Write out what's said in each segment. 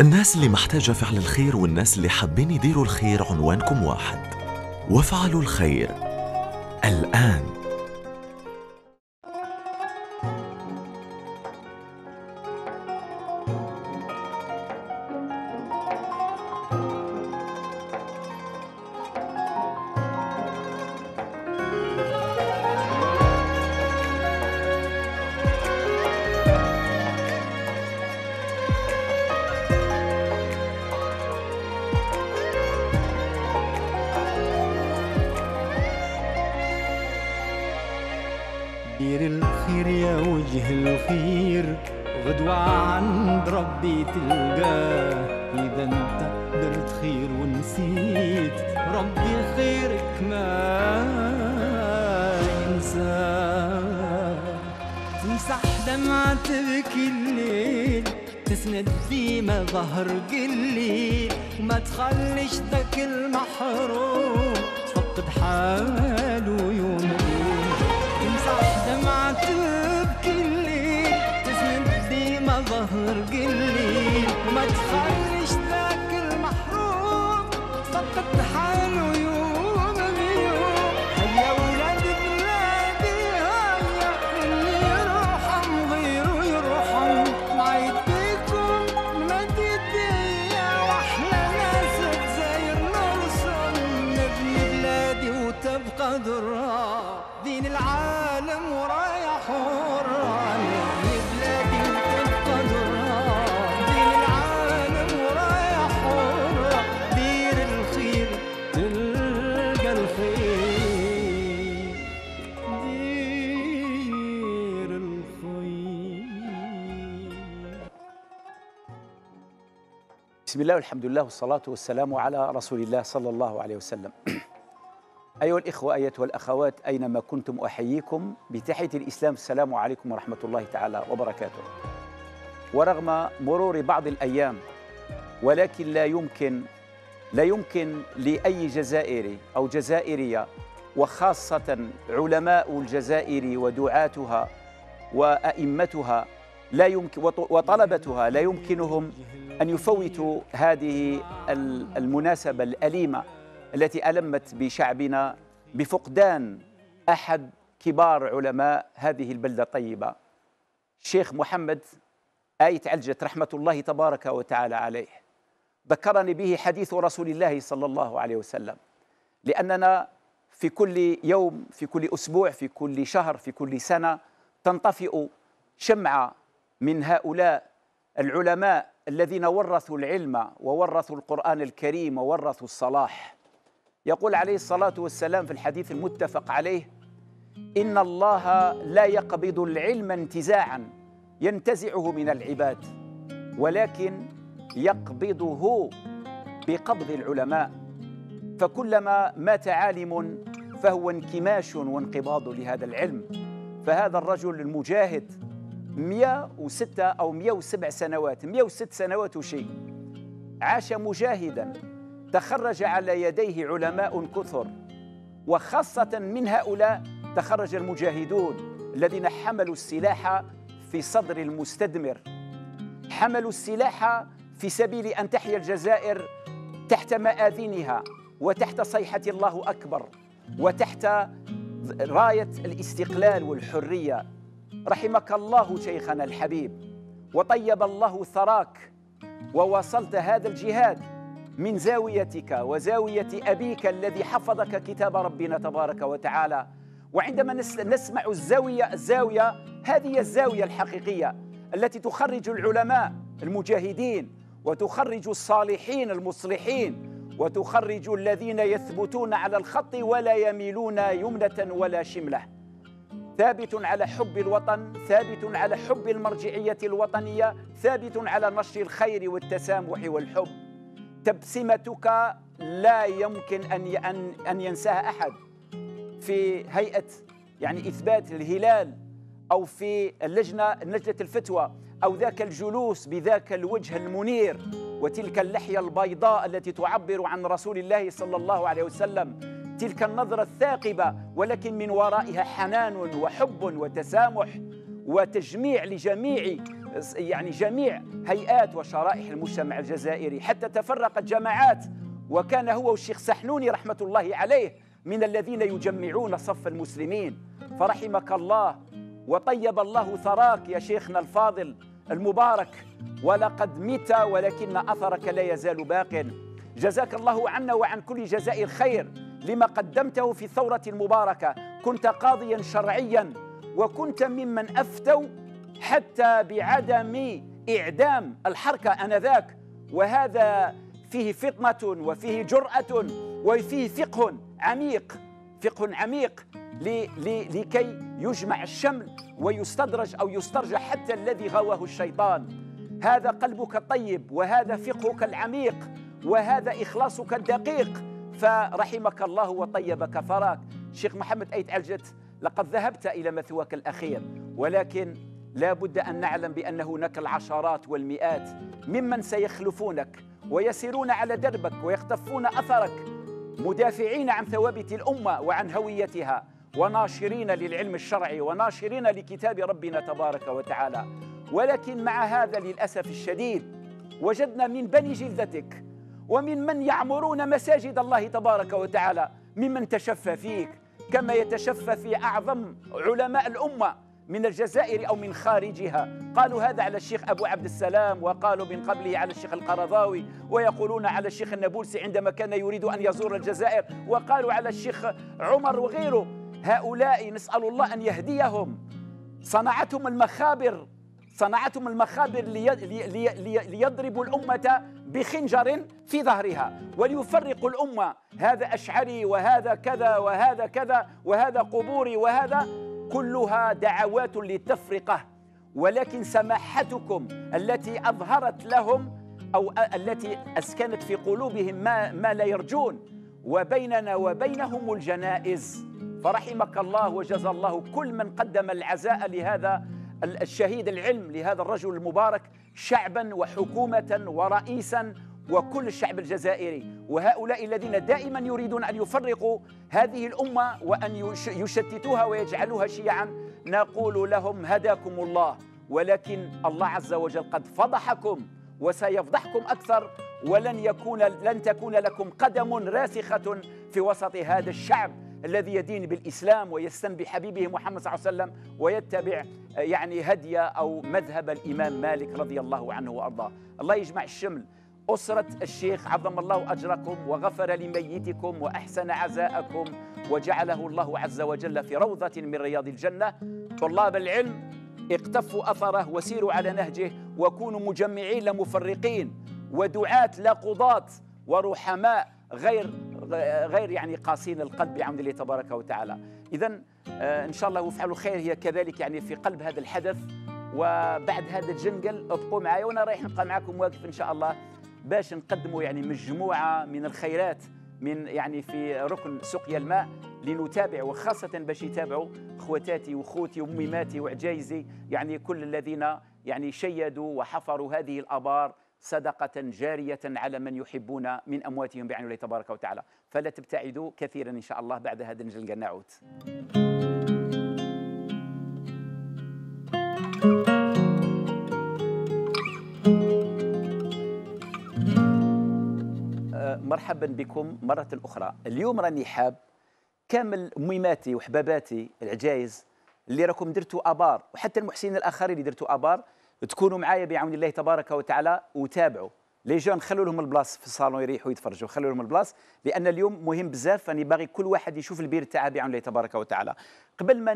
الناس اللي محتاجة فعل الخير والناس اللي حابين يديروا الخير عنوانكم واحد. وافعلوا الخير. الآن. الله والحمد لله والصلاة والسلام على رسول الله صلى الله عليه وسلم. أيها الإخوة أيتها الأخوات أينما كنتم أحييكم بتحية الإسلام السلام عليكم ورحمة الله تعالى وبركاته. ورغم مرور بعض الأيام ولكن لا يمكن لا يمكن لأي جزائري أو جزائرية وخاصة علماء الجزائر ودعاتها وأئمتها لا يمكن وط- وطلبتها لا يمكنهم أن يفوتوا هذه ال- المناسبة الأليمة التي ألمت بشعبنا بفقدان أحد كبار علماء هذه البلدة الطيبة. الشيخ محمد آية علجت رحمة الله تبارك وتعالى عليه. ذكرني به حديث رسول الله صلى الله عليه وسلم. لأننا في كل يوم في كل أسبوع في كل شهر في كل سنة تنطفئ شمعة من هؤلاء العلماء الذين ورثوا العلم وورثوا القرآن الكريم وورثوا الصلاح. يقول عليه الصلاة والسلام في الحديث المتفق عليه إن الله لا يقبض العلم انتزاعا ينتزعه من العباد ولكن يقبضه بقبض العلماء. فكلما مات عالم فهو انكماش وانقباض لهذا العلم. فهذا الرجل المجاهد 106 أو 107 سنوات 106 سنوات وشيء عاش مجاهدا. تخرج على يديه علماء كثر. وخاصة من هؤلاء تخرج المجاهدون الذين حملوا السلاح في صدر المستدمر. حملوا السلاح في سبيل أن تحيا الجزائر تحت مآذنها وتحت صيحة الله أكبر وتحت راية الاستقلال والحرية. رحمك الله شيخنا الحبيب وطيب الله ثراك وواصلت هذا الجهاد من زاويتك وزاوية أبيك الذي حفظك كتاب ربنا تبارك وتعالى. وعندما نس- نسمع الزاوية الزاوية هذه الزاوية الحقيقية التي تخرج العلماء المجاهدين وتخرج الصالحين المصلحين وتخرج الذين يثبتون على الخط ولا يميلون يمنة ولا شملة. ثابت على حب الوطن ثابت على حب المرجعية الوطنية ثابت على نشر الخير والتسامح والحب. تبسمتك لا يمكن أن أن ينساها أحد. في هيئة يعني إثبات الهلال أو في اللجنة لجنة الفتوى أو ذاك الجلوس بذاك الوجه المنير وتلك اللحية البيضاء التي تعبر عن رسول الله صلى الله عليه وسلم تلك النظرة الثاقبة ولكن من ورائها حنان وحب وتسامح وتجميع لجميع يعني جميع هيئات وشرائح المجتمع الجزائري. حتى تفرقت جماعات وكان هو والشيخ سحنوني رحمة الله عليه من الذين يجمعون صف المسلمين. فرحمك الله وطيب الله ثراك يا شيخنا الفاضل المبارك. ولقد مت ولكن أثرك لا يزال باق. جزاك الله عنا وعن كل جزاء الخير. لما قدمته في الثورة المباركة كنت قاضيا شرعيا وكنت ممن أفتوا حتى بعدم إعدام الحركة آنذاك. وهذا فيه فطنة وفيه جرأة وفيه فقه عميق فقه عميق لكي يجمع الشمل ويستدرج أو يسترجع حتى الذي غواه الشيطان. هذا قلبك الطيب وهذا فقهك العميق وهذا إخلاصك الدقيق. فرحمك الله وطيبك ثراك شيخ محمد أيت علجت لقد ذهبت إلى مثواك الأخير ولكن لا بد أن نعلم بأن هناك العشرات والمئات ممن سيخلفونك ويسيرون على دربك ويختفون أثرك مدافعين عن ثوابت الأمة وعن هويتها وناشرين للعلم الشرعي وناشرين لكتاب ربنا تبارك وتعالى. ولكن مع هذا للأسف الشديد وجدنا من بني جلدتك ومن من يعمرون مساجد الله تبارك وتعالى ممن تشفى فيك. كما يتشفى في أعظم علماء الأمة من الجزائر أو من خارجها. قالوا هذا على الشيخ أبو عبد السلام وقالوا من قبله على الشيخ القرضاوي ويقولون على الشيخ النابلسي عندما كان يريد أن يزور الجزائر. وقالوا على الشيخ عمر وغيره هؤلاء نسأل الله أن يهديهم. صنعتهم المخابر صنعتهم المخابر لي لي لي ليضربوا الأمة بخنجر في ظهرها وليفرقوا الأمة. هذا أشعري وهذا كذا وهذا كذا وهذا قبوري وهذا كلها دعوات للتفرقة ولكن سماحتكم التي أظهرت لهم أو التي أسكنت في قلوبهم ما, ما لا يرجون. وبيننا وبينهم الجنائز. فرحمك الله وجزى الله كل من قدم العزاء لهذا الشهيد العلم لهذا الرجل المبارك شعبا وحكومة ورئيسا وكل الشعب الجزائري. وهؤلاء الذين دائما يريدون أن يفرقوا هذه الأمة وأن يشتتوها ويجعلوها شيعا نقول لهم هداكم الله. ولكن الله عز وجل قد فضحكم وسيفضحكم أكثر ولن يكون لن تكون لكم قدم راسخة في وسط هذا الشعب. الذي يدين بالإسلام ويستن بحبيبه محمد صلى الله عليه وسلم ويتبع يعني هدي أو مذهب الإمام مالك رضي الله عنه وأرضاه. الله يجمع الشمل. أسرة الشيخ عظم الله أجركم وغفر لميتكم وأحسن عزاءكم وجعله الله عز وجل في روضة من رياض الجنة. طلاب العلم اقتفوا أثره وسيروا على نهجه وكونوا مجمعين لا مفرقين ودعاة لا قضاة ورحماء غير غير يعني قاسين القلب بعون الله تبارك وتعالى. إذا آه، إن شاء الله وفعلوا خير هي كذلك يعني في قلب هذا الحدث. وبعد هذا الجنقل ابقوا معي وأنا رايح نبقى معكم واقف إن شاء الله باش نقدموا يعني مجموعة من الخيرات من يعني في ركن سقيا الماء لنتابع وخاصة باش يتابعوا اخواتاتي واخوتي وميماتي وعجايزي يعني كل الذين يعني شيدوا وحفروا هذه الآبار صدقة جارية على من يحبون من أمواتهم بعين الله تبارك وتعالى. فلا تبتعدوا كثيرا إن شاء الله بعد هذا النجل نعود. آه، مرحبا بكم مرة أخرى. اليوم راني حاب كامل ميماتي وحباباتي العجايز اللي راكم درتوا آبار وحتى المحسنين الآخرين اللي درتوا آبار تكونوا معايا بعون الله تبارك وتعالى وتابعوا. لي جون خلوا لهم البلاص في الصالون يريحوا يتفرجوا خلوا لهم البلاص لأن اليوم مهم بزاف. راني باغي كل واحد يشوف البير تاعه بعون الله تبارك وتعالى. قبل ما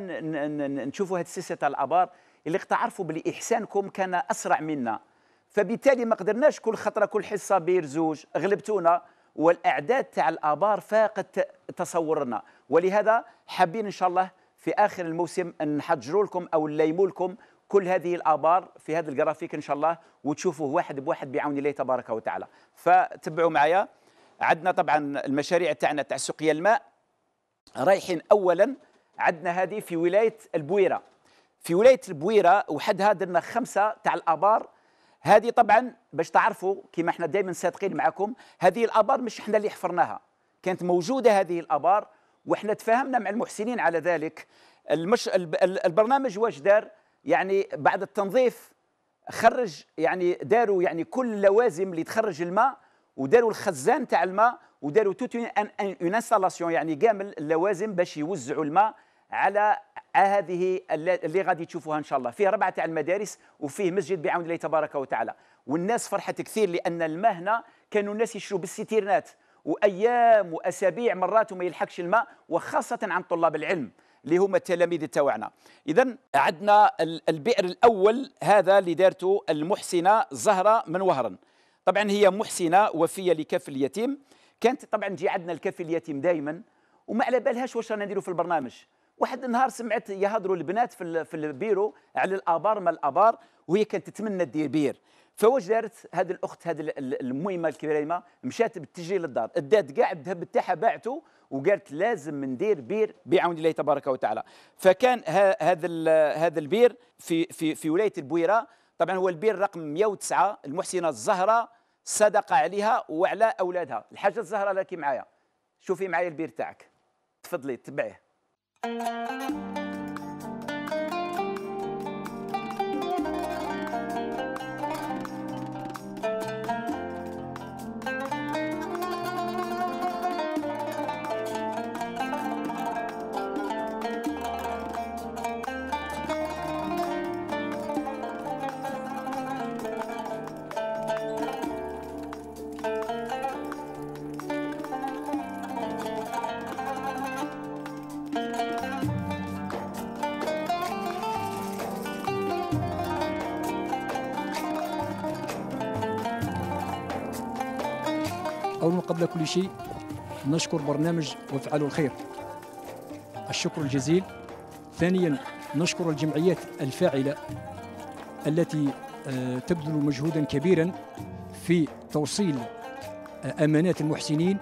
نشوفوا هذه السلسلة تاع الأبار اللي تعرفوا بلي إحسانكم كان أسرع منا. فبالتالي ما قدرناش كل خطرة كل حصة بير زوج غلبتونا والأعداد تاع الأبار فاقت تصورنا. ولهذا حابين إن شاء الله في آخر الموسم نحجروا لكم أو نليموا لكم كل هذه الآبار في هذا الجرافيك إن شاء الله وتشوفوه واحد بواحد بعون الله تبارك وتعالى. فتبعوا معايا. عندنا طبعا المشاريع تاعنا تاع سقيا الماء. رايحين اولا عندنا هذه في ولاية البويرة. في ولاية البويرة وحدها درنا خمسة تاع الآبار. هذه طبعا باش تعرفوا كما إحنا دائما صادقين معكم هذه الآبار مش إحنا اللي حفرناها. كانت موجودة هذه الآبار وإحنا تفاهمنا مع المحسنين على ذلك. المش... البرنامج واش دار؟ يعني بعد التنظيف خرج يعني داروا يعني كل اللوازم اللي تخرج الماء وداروا الخزان تاع الماء وداروا toute une installation يعني كامل اللوازم باش يوزعوا الماء على هذه اللي غادي تشوفوها إن شاء الله. فيه ربعة تاع المدارس وفيه مسجد بعون الله تبارك وتعالى. والناس فرحت كثير لأن الماء هنا كانوا الناس يشروا بالستيرنات. وأيام وأسابيع مرات وما يلحقش الماء وخاصة عن طلاب العلم. اللي هما التلاميذ تاعنا اذا عندنا البئر الأول هذا اللي دارته المحسنة زهرة من وهرن طبعا هي محسنة وفية لكف اليتيم. كانت طبعا تجي عندنا الكف اليتيم دائما وما على بالهاش واش رانا نديروا في البرنامج. واحد النهار سمعت يهضروا البنات في في البيرو على الآبار ما الآبار وهي كانت تتمنى دير بير. فواش دارت هذه الاخت هذه المهمه الكريمه مشات بالتجري للدار. أدات كاع الذهب تاعها باعته وقالت لازم ندير بير بعون الله تبارك وتعالى. فكان هذا هذا البير في في في ولاية البويرة. طبعا هو البير رقم 109 المحسنة الزهراء صدق عليها وعلى أولادها. الحاجة الزهراء لك معايا. شوفي معايا البير تاعك. تفضلي تبعيه. قبل كل شيء نشكر برنامج وافعلوا الخير. الشكر الجزيل. ثانيا نشكر الجمعيات الفاعلة التي آه، تبذل مجهودا كبيرا في توصيل آه، أمانات المحسنين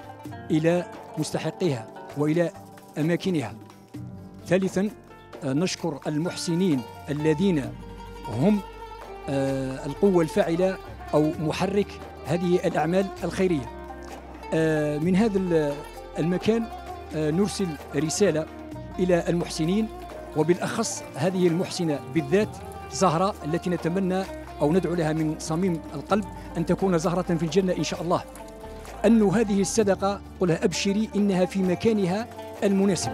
إلى مستحقيها وإلى أماكنها. ثالثا آه، نشكر المحسنين الذين هم القوة الفاعلة أو محرك هذه الأعمال الخيرية. من هذا المكان آه، نرسل رسالة إلى المحسنين وبالأخص هذه المحسنة بالذات زهرة التي نتمنى أو ندعو لها من صميم القلب أن تكون زهرة في الجنة إن شاء الله. أن هذه الصدقة قلها أبشري إنها في مكانها المناسب.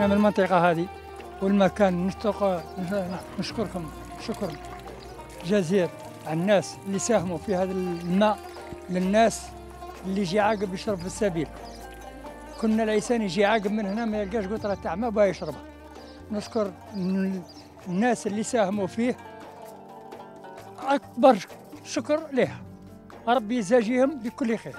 إحنا من المنطقة هذه والمكان نشكركم. شكر جزيل على الناس اللي ساهموا في هذا الماء للناس اللي يجي عاقب يشرب في السبيل. كنا العيسان يجي عاقب من هنا ما يلقاش قطرة تاع ماء باه يشربها. نشكر الناس اللي ساهموا فيه. أكبر شكر لها ربي يزاجيهم بكل خير.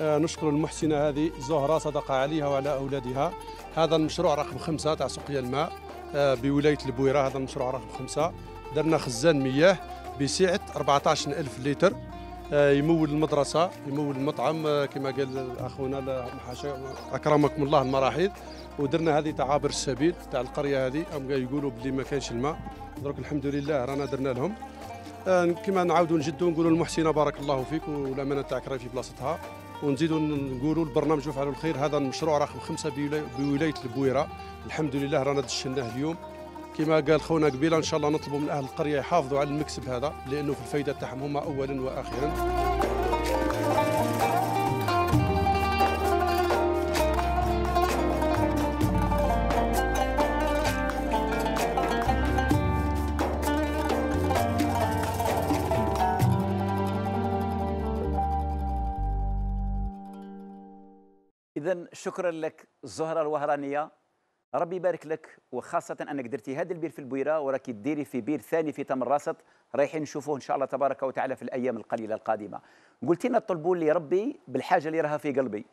نشكر المحسنة هذه زهرة صدق عليها وعلى أولادها. هذا المشروع رقم خمسة تاع سقيا الماء آه، بولاية البويرة هذا المشروع رقم خمسة. درنا خزان مياه بسعة 14 ألف لتر. آه، يمول المدرسة يمول المطعم آه، كما قال أخونا أكرمكم الله المراحيض. ودرنا هذه تعابر السبيل تاع القرية هذه هم يقولوا بلي ما كانش الماء. درك الحمد لله رانا درنا لهم. كما نعاودوا نجدوا نقولوا المحسنة بارك الله فيك والأمانة تاعك راهي في بلاصتها. ونزيدوا نقولوا البرنامج وفعلوا الخير. هذا المشروع رقم خمسة بولاية البويرة. الحمد لله رانا دشناه اليوم. كما قال خونا قبيلة إن شاء الله نطلبوا من أهل القرية يحافظوا على المكسب هذا لأنه في الفائده تاعهم هما اولا وأخيرا. شكرا لك الزهره الوهرانية. ربي يبارك لك وخاصة أنك درتي هذا البير في البويرة وراكي ديري في بير ثاني في تمر راست. رايحين نشوفوه إن شاء الله تبارك وتعالى في الأيام القليلة القادمة. قلت لنا طلبوا لي ربي بالحاجة اللي راها في قلبي.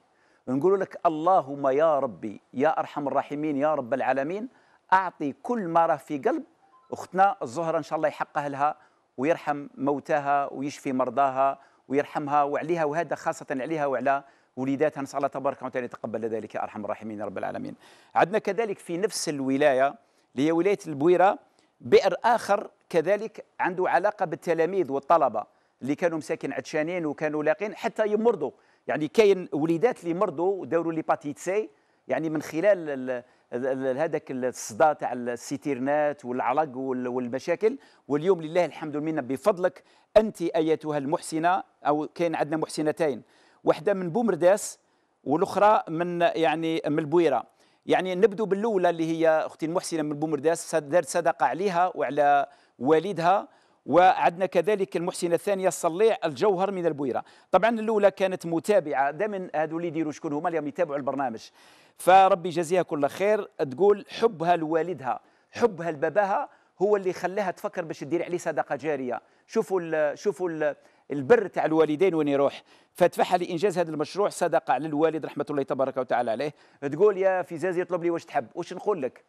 نقول لك اللهم يا ربي يا أرحم الراحمين يا رب العالمين أعطي كل ما راه في قلب. أختنا الزهرة إن شاء الله يحقق لها ويرحم موتاها ويشفي مرضاها ويرحمها وعليها وهذا خاصة عليها وعلى وليداتها نسأل الله تبارك وتعالى يتقبل ذلك. أرحم الراحمين رب العالمين. عندنا كذلك في نفس الولاية اللي هي ولاية البويرة. بئر آخر كذلك عنده علاقة بالتلاميذ والطلبة اللي كانوا مساكن عطشانين وكانوا لاقين حتى يمرضوا. يعني كاين وليدات اللي مرضوا وداروا l'hépatite C. يعني من خلال ال- ال- ال- هذاك الصداع تاع ال citernات والعرق وال- والمشاكل. واليوم لله الحمد والمنة بفضلك أنت أيتها المحسنة أو كاين عندنا محسنتين. واحدة من بومرداس والأخرى من يعني من البويرة. يعني نبدو بالأولى اللي هي أختي المحسنة من بومرداس دارت صدقه عليها وعلى والدها وعندنا كذلك المحسنة الثانية الصليع الجوهر من البويرة. طبعا الأولى كانت متابعة دائما هذو اللي يديروا شكون هما اللي يتابعوا البرنامج. فربي يجازيها كل خير تقول حبها لوالدها حبها لباباها هو اللي خلاها تفكر باش تدير عليه صدقه جارية. شوفوا ال شوفوا ال البر تاع الوالدين وين يروح. فتفحها لانجاز هذا المشروع صدقه على الوالد رحمة الله تبارك وتعالى عليه. تقول يا فيزاز يطلب لي واش تحب واش نقول لك؟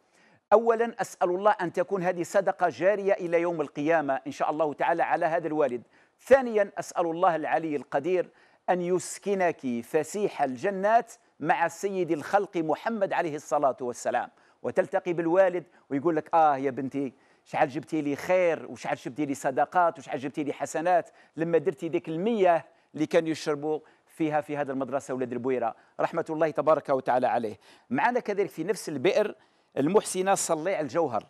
اولا أسأل الله أن تكون هذه صدقة جارية إلى يوم القيامة إن شاء الله تعالى على هذا الوالد. ثانيا أسأل الله العلي القدير أن يسكنك فسيح الجنات مع سيد الخلق محمد عليه الصلاة والسلام. وتلتقي بالوالد ويقول لك آه يا بنتي شحال جبتي لي خير وشحال جبتي لي صدقات وشحال جبتي لي حسنات. لما درتي ديك المياه اللي كانوا يشربوا فيها في هذه المدرسة ولاد البويرة. رحمة الله تبارك وتعالى عليه. معنا كذلك في نفس البئر المحسنة صليع الجوهر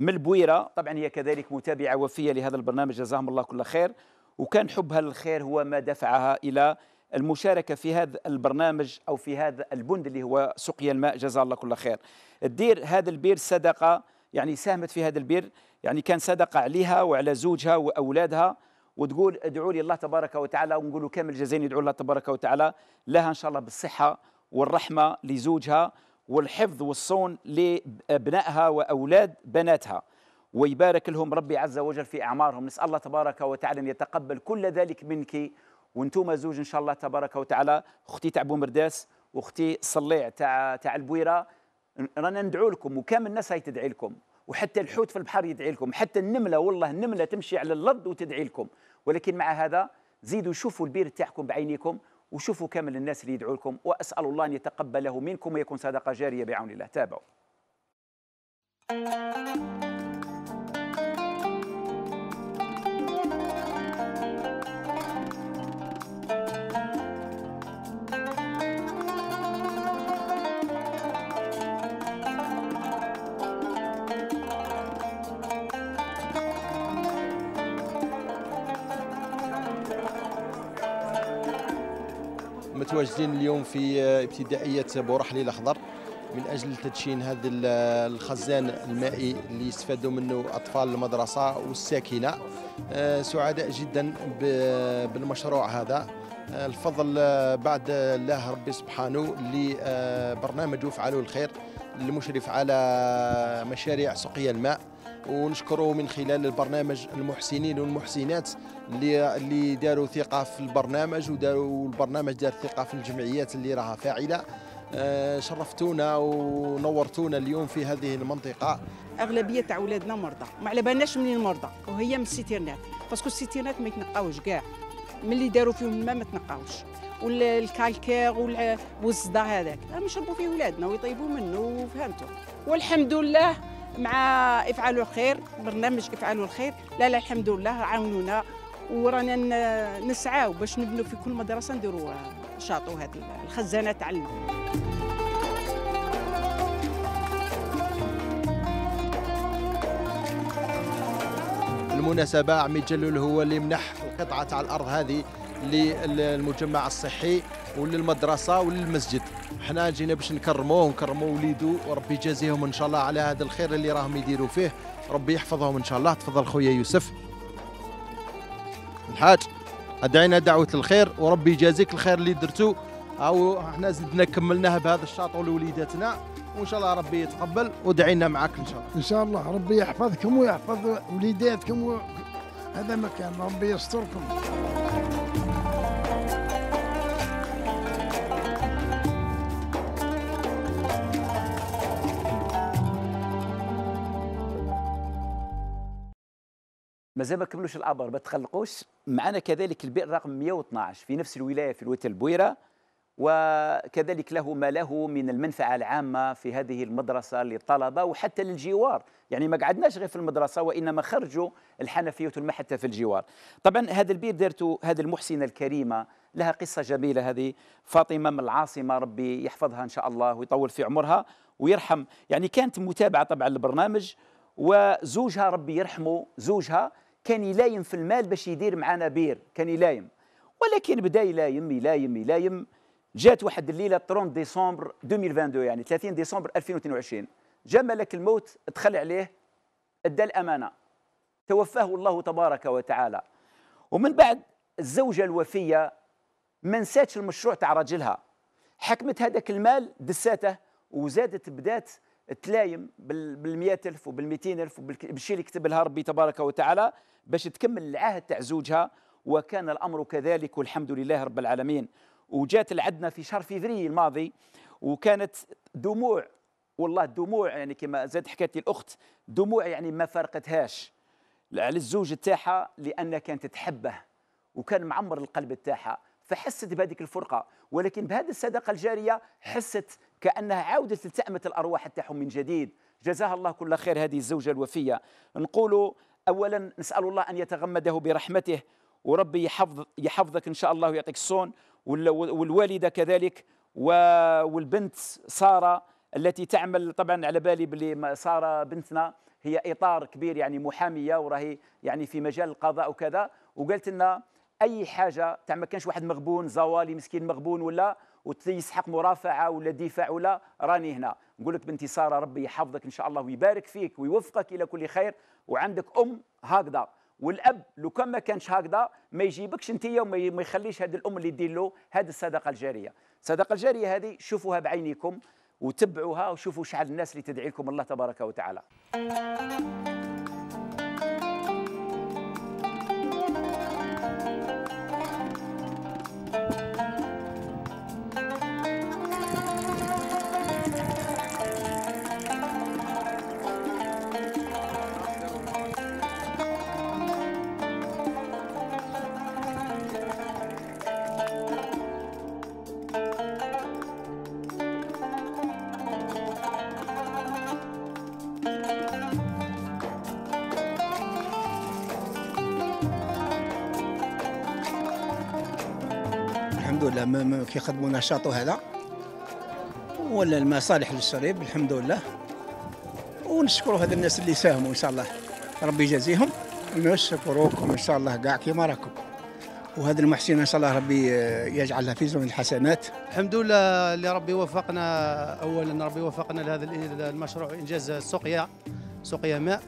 من البويرة. طبعا هي كذلك متابعة وفيه لهذا البرنامج. جزاهم الله كل خير. وكان حبها للخير هو ما دفعها إلى المشاركة في هذا البرنامج أو في هذا البند اللي هو سقيا الماء. جزاه الله كل خير. الدير هذا البير صدقة يعني ساهمت في هذا البير يعني كان صدقه عليها وعلى زوجها وأولادها وتقول ادعوا لي الله تبارك وتعالى ونقولوا كامل الجزائر يدعوا الله تبارك وتعالى لها إن شاء الله بالصحة والرحمة لزوجها والحفظ والصون لأبنائها وأولاد بناتها. ويبارك لهم ربي عز وجل في أعمارهم. نسأل الله تبارك وتعالى أن يتقبل كل ذلك منك. وأنتم زوج إن شاء الله تبارك وتعالى أختي تاع بومرداس واختي صليع تاع تاع البويرة رانا ندعو لكم وكامل الناس هاي تدعي لكم وحتى الحوت في البحر يدعي لكم حتى النملة والله النملة تمشي على الأرض وتدعي لكم. ولكن مع هذا زيدوا شوفوا البير تاعكم بعينيكم وشوفوا كامل الناس اللي يدعوا لكم وأسأل الله أن يتقبله منكم ويكون صدقة جارية بعون الله. تابعوا. متواجدين اليوم في ابتدائية بورحلي الأخضر من أجل تدشين هذا ال- الخزان المائي اللي يستفادوا منه أطفال المدرسة والساكنة. آه، سعداء جدا بالمشروع هذا. آه، الفضل آه، بعد الله ربي سبحانه لبرنامج افعلوا الخير. المشرف على مشاريع سقيا الماء ونشكره من خلال البرنامج المحسنين والمحسنات اللي اللي داروا ثقة في البرنامج وداروا البرنامج دار ثقة في الجمعيات اللي راها فاعلة. آه، شرفتونا ونورتونا اليوم في هذه المنطقة. أغلبية تاع ولادنا مرضى. ما على بالناش منين مرضى؟ وهي من السيتيرنات. باسكو السيتيرنات ما يتنقاوش كاع. ملي داروا فيهم الماء ما تنقاوش. وال calcaire والصداع هذاك. راهم يشربوا فيه ولادنا ويطيبوا منه فهمتوا والحمد لله مع افعلوا الخير برنامج افعلوا الخير. لا لا الحمد لله عاونونا. ورانا نسعاو باش نبنوا في كل مدرسة نديروا شاطو هذه الخزانات تاع المناسبة عمي جلول هو اللي منح القطعة تاع الأرض هذه. للمجمع الصحي وللمدرسة وللمسجد. حنا جينا باش نكرموه ونكرموا وليدو. وربي يجازيهم إن شاء الله على هذا الخير اللي راهم يديروا فيه. ربي يحفظهم إن شاء الله. تفضل خويا يوسف. الحاج أدعينا دعوة الخير وربي يجازيك الخير اللي درتو. أو إحنا زدنا كملناها بهذا الشاطئ لوليداتنا. وإن شاء الله ربي يتقبل ودعينا معك إن شاء الله. إن شاء الله. ربي يحفظكم ويحفظ وليداتكم. هذا مكان. ربي يستركم. مازال ما كملوش الأبر ما تخلقوش. معنا كذلك البئر رقم 112 في نفس الولاية في الولايه البويرة وكذلك له ما له من المنفعة العامة في هذه المدرسة للطلبة وحتى للجوار. يعني ما قعدناش غير في المدرسة وإنما خرجوا الحنفية والماء حتى في الجوار. طبعا هذا البير دارته هذه المحسنة الكريمة لها قصة جميلة هذه. فاطمة من العاصمة ربي يحفظها إن شاء الله ويطول في عمرها ويرحم. يعني كانت متابعة طبعا للبرنامج وزوجها ربي يرحمه زوجها كان يلايم في المال باش يدير معنا بير كان يلايم. ولكن بدا يلايم يلايم يلايم. جات واحد الليلة 30 ديسمبر 2022 يعني 30 ديسمبر 2022 جاء ملك الموت دخل عليه أدى الأمانة. توفاه الله تبارك وتعالى. ومن بعد الزوجة الوفية ما نساتش المشروع تاع راجلها. حكمت هذاك المال دساته وزادت بدات تلايم بال ألف وبال ألف وبالشيء اللي كتب لها ربي تبارك وتعالى باش تكمل العهد تاع زوجها وكان الأمر كذلك والحمد لله رب العالمين. وجات لعدنا في شهر فيفري الماضي وكانت دموع والله دموع يعني كما زاد حكت لي الأخت دموع يعني ما فرقتهاش على الزوج تاعها لأن كانت تحبه وكان معمر القلب تاعها فحست بهذيك الفرقة. ولكن بهذه الصدقه الجارية حست كأنها عاودت التأمت الأرواح تاعهم من جديد. جزاها الله كل خير هذه الزوجة الوفية. نقول اولا نسأل الله أن يتغمده برحمته وربي يحفظ يحفظك إن شاء الله ويعطيك الصون. والوالدة كذلك والبنت سارة التي تعمل طبعا على بالي بلي سارة بنتنا. هي إطار كبير يعني محامية وراهي يعني في مجال القضاء وكذا. وقالت لنا أي حاجة تاع ما كانش واحد مغبون زوالي مسكين مغبون ولا ويسحق مرافعة ولا دفاع ولا راني هنا. نقول لك بنتي ساره ربي يحفظك إن شاء الله ويبارك فيك ويوفقك إلى كل خير. وعندك أم هكذا والأب لو كان ما كانش هكذا ما يجيبكش أنت وما يخليش هذه الأم اللي دير له هذه الصدقه الجارية. الصدقه الجارية هذه شوفوها بعينيكم وتبعوها وشوفوا شحال الناس اللي تدعي لكم الله تبارك وتعالى. لله كيخدموا نشاط هذا. ولا المصالح للشريب الحمد لله. ونشكروا هذا الناس اللي ساهموا إن شاء الله. ربي يجازيهم. نشكروكم إن شاء الله كاع كيما راكم وهذا المحسن إن شاء الله ربي يجعلها في زمن الحسنات. الحمد لله اللي ربي وفقنا. اولا ربي وفقنا لهذا المشروع إنجاز سقيا سقيا ماء.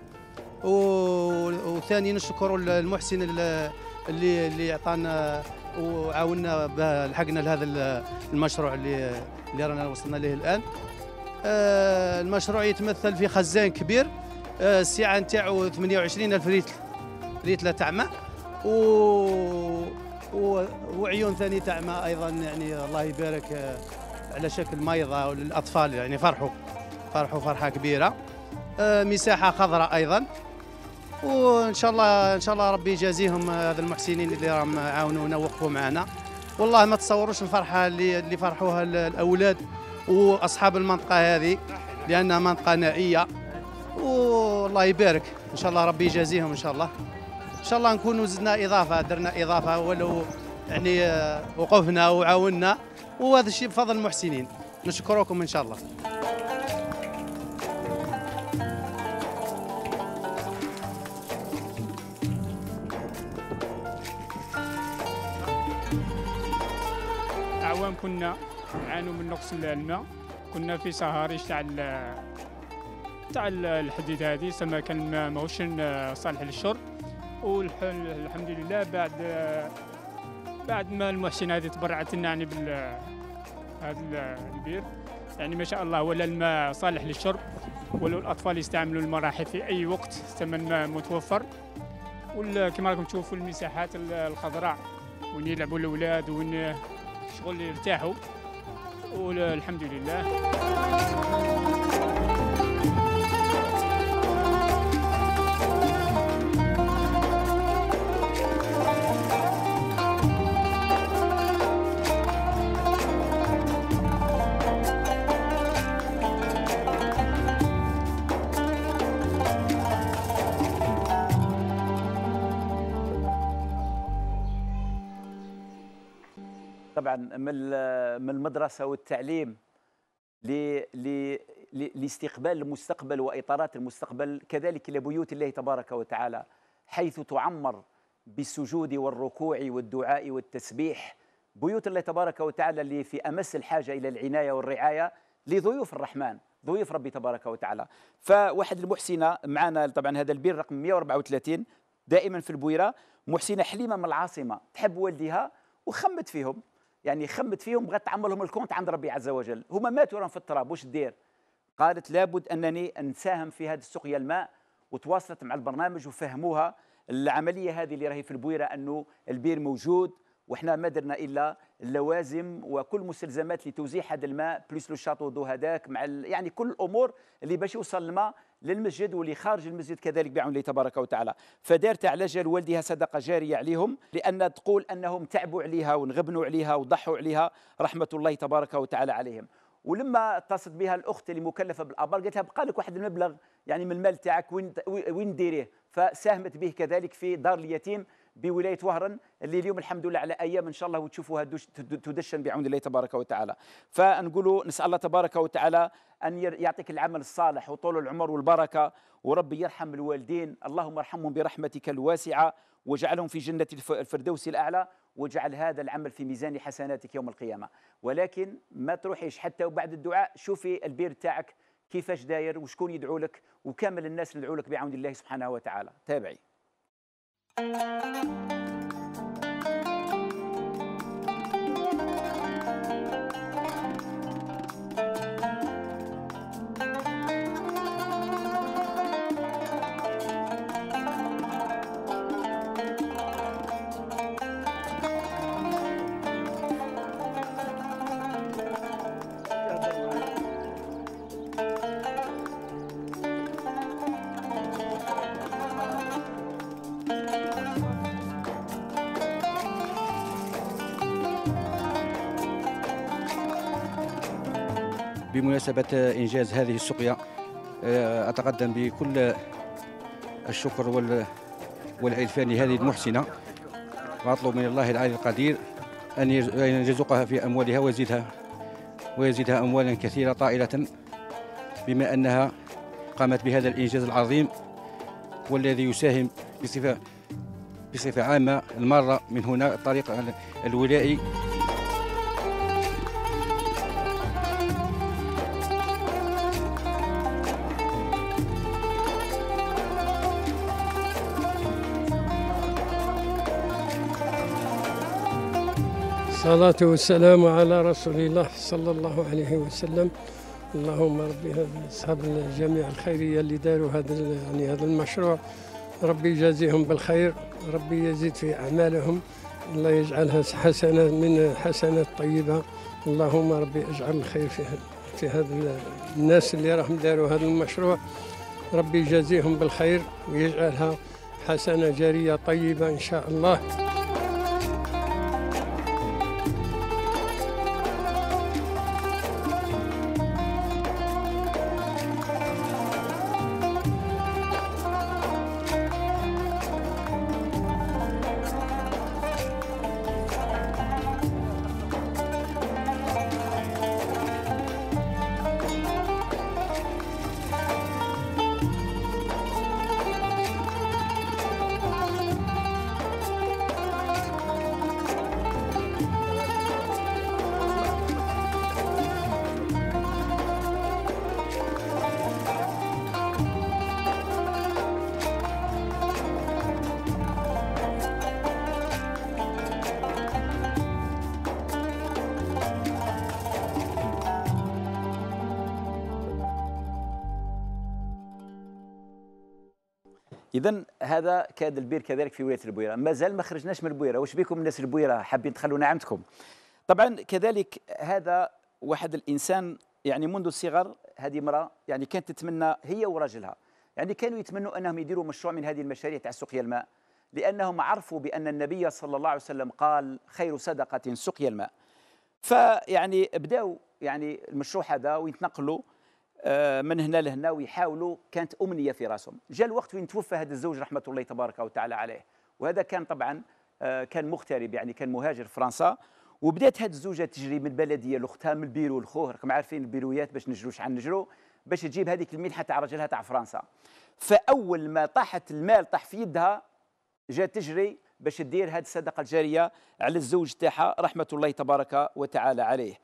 وثانيا نشكر المحسن اللي اللي عطانا وعاونا لحقنا لهذا المشروع اللي اللي رانا وصلنا له الآن. آه، المشروع يتمثل في خزان كبير. آه، السعة نتاعو 28 ألف لتر لتر تاع ماء و وعيون ثاني تاع ماء أيضا يعني الله يبارك آه، على شكل ميضة للاطفال يعني فرحوا. فرحوا فرحة كبيرة. مساحة خضراء أيضا. وإن شاء الله إن شاء الله ربي يجازيهم هذا المحسنين اللي راهم عاونونا ووقفوا معنا. والله ما تصوروش الفرحة اللي اللي فرحوها الأولاد وأصحاب المنطقة هذه لأنها منطقة نائية. والله يبارك. إن شاء الله ربي يجازيهم إن شاء الله. إن شاء الله نكونوا زدنا إضافة درنا إضافة ولو يعني وقفنا وعاوننا. وهذا الشيء بفضل المحسنين. نشكركم إن شاء الله. كنا نعانوا من نقص الماء كنا في سهاريش تاع تاع الحديد هذه سما كان الماء ماهوش صالح للشرب. والحمد لله بعد بعد ما المحسن هذه تبرعت لنا يعني بال هذا البير. يعني ما شاء الله ولا الماء صالح للشرب ولو الأطفال يستعملوا المراحل في أي وقت ثمن ماء متوفر. وكما راكم تشوفوا المساحات الخضراء وين يلعبوا الأولاد وين شغل يرتاحوا والحمد لله. طبعا من ال- من المدرسة والتعليم لاستقبال المستقبل وإطارات المستقبل كذلك إلى بيوت الله تبارك وتعالى حيث تعمر بالسجود والركوع والدعاء والتسبيح. بيوت الله تبارك وتعالى اللي في أمس الحاجة إلى العناية والرعاية لضيوف الرحمن ضيوف ربي تبارك وتعالى. فواحد المحسنه معنا طبعا هذا البير رقم 134 دائما في البويرة محسنه حليمة من العاصمة تحب والديها وخمت فيهم. يعني خمت فيهم بغات تعمر لهم ال compte عند ربي عز وجل. هما ماتوا في التراب واش دير؟ قالت لابد أنني نساهم في هذه السقيا الماء وتواصلت مع البرنامج وفهموها. العملية هذه اللي راهي في البويرة أنه البير موجود وحنا ما درنا إلا اللوازم وكل مستلزمات لتوزيع هذا الماء plus le château d'eau هذاك مع يعني كل الأمور اللي باش يوصل الماء للمسجد واللي خارج المسجد كذلك بعون الله تبارك وتعالى. فدارت على جال والدها صدقة جارية عليهم لأن تقول أنهم تعبوا عليها ونغبنوا عليها وضحوا عليها رحمة الله تبارك وتعالى عليهم. ولما اتصلت بها الأخت اللي مكلفة بالأبار قالت لها بقى لك واحد المبلغ يعني من المال تاعك وين وين ديريه؟ فساهمت به كذلك في دار اليتيم بولاية وهران اللي اليوم الحمد لله على أيام إن شاء الله وتشوفوها تدشن بعون الله تبارك وتعالى. فنقولوا نسأل الله تبارك وتعالى أن يعطيك العمل الصالح وطول العمر والبركة وربي يرحم الوالدين. اللهم ارحمهم برحمتك الواسعة واجعلهم في جنة الف- الفردوس الأعلى واجعل هذا العمل في ميزان حسناتك يوم القيامة. ولكن ما تروحيش حتى وبعد الدعاء شوفي البير تاعك كيفاش داير وشكون يدعو لك وكامل الناس اللي يدعو لك بعون الله سبحانه وتعالى. تابعي. Música بمناسبة إنجاز هذه السقيا آه، أتقدم بكل الشكر وال- والعرفان لهذه المحسنة. وأطلب من الله العلي القدير أن يرزقها في أموالها ويزيدها ويزيدها أموالا كثيرة طائلة بما أنها قامت بهذا الإنجاز العظيم والذي يساهم بصفة بصفة عامة المارة من هنا الطريق الولائي الصلاة والسلام على رسول الله صلى الله عليه وسلم. اللهم ربي أصحاب الجميع الخيرية اللي داروا هذا يعني هذا المشروع. ربي يجازيهم بالخير. ربي يزيد في أعمالهم. الله يجعلها حسنة من حسنات طيبة اللهم ربي اجعل الخير في في هذا ال- الناس اللي راهم داروا هذا المشروع. ربي يجازيهم بالخير ويجعلها حسنة جارية طيبة إن شاء الله. اذا هذا كاد البير كذلك في ولاية البويرة. مازال ما خرجناش من البويرة. واش بكم الناس البويرة حابين تخلونا عندكم؟ طبعا كذلك هذا واحد الإنسان يعني منذ الصغر هذه امرأة يعني كانت تتمنى هي وراجلها يعني كانوا يتمنوا أنهم يديروا مشروع من هذه المشاريع تاع سقيا الماء لأنهم عرفوا بأن النبي صلى الله عليه وسلم قال خير صدقة سقيا الماء. فيعني بداوا يعني المشروع هذا ويتنقلوا من هنا لهنا ويحاولوا كانت أمنية في رأسهم. جاء الوقت وين توفى هذا الزوج رحمة الله تبارك وتعالى عليه. وهذا كان طبعا آه، كان مغترب يعني كان مهاجر فرنسا. وبدأت هذه الزوجة تجري من البلدية لأختها من البيرو لخوه راكم عارفين البيرويات باش نجروا شحال نجروا باش تجيب هذيك المنحه تاع راجلها تاع فرنسا. فأول ما طاحت المال طاح في يدها جات تجري باش تدير هذه الصدقة الجارية على الزوج تاعها رحمة الله تبارك وتعالى عليه.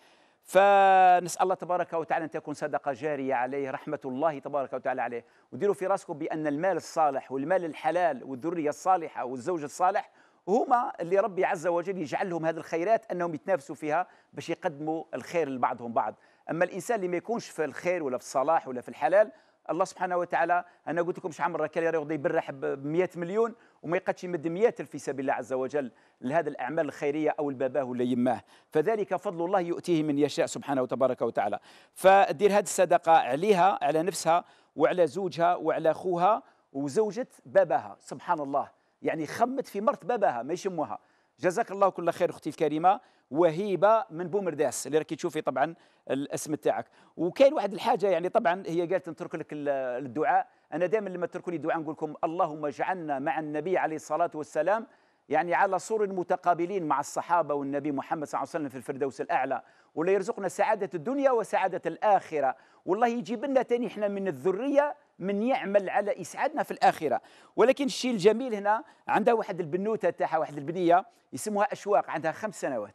فنسأل الله تبارك وتعالى أن تكون صدقة جارية عليه رحمة الله تبارك وتعالى عليه. وديروا في راسكم بأن المال الصالح والمال الحلال والذرية الصالحة والزوج الصالح هما اللي ربي عز وجل يجعل لهم هذه الخيرات أنهم يتنافسوا فيها باش يقدموا الخير لبعضهم بعض. أما الإنسان اللي ما يكونش في الخير ولا في الصلاح ولا في الحلال الله سبحانه وتعالى أنا قلت لكم شحال من كان يريض يبرح ب 100 مليون وما يقدش يمد 100 في سبيل الله عز وجل لهذه الأعمال الخيرية أو الباباه ولا يماه. فذلك فضل الله يؤتيه من يشاء سبحانه وتبارك وتعالى. فدير هذه الصدقة عليها على نفسها وعلى زوجها وعلى أخوها وزوجة باباها. سبحان الله. يعني خمت في مرت باباها ما يشموها جزاك الله كل خير أختي الكريمة. وهيبة من بومرداس اللي راكي تشوفي طبعا الاسم تاعك. وكاين واحد الحاجة يعني طبعا هي قالت نترك لك الدعاء. أنا دائما لما تركوا لي دعاء نقول لكم اللهم اجعلنا مع النبي عليه الصلاة والسلام يعني على صور متقابلين مع الصحابة والنبي محمد صلى الله عليه وسلم في الفردوس الأعلى. ولا يرزقنا سعادة الدنيا وسعادة الآخرة. والله يجيب لنا تاني إحنا من الذرية من يعمل على إسعادنا في الآخرة. ولكن الشيء الجميل هنا عندها واحد البنوتة تاعها واحد البنية يسموها أشواق عندها خمس سنوات.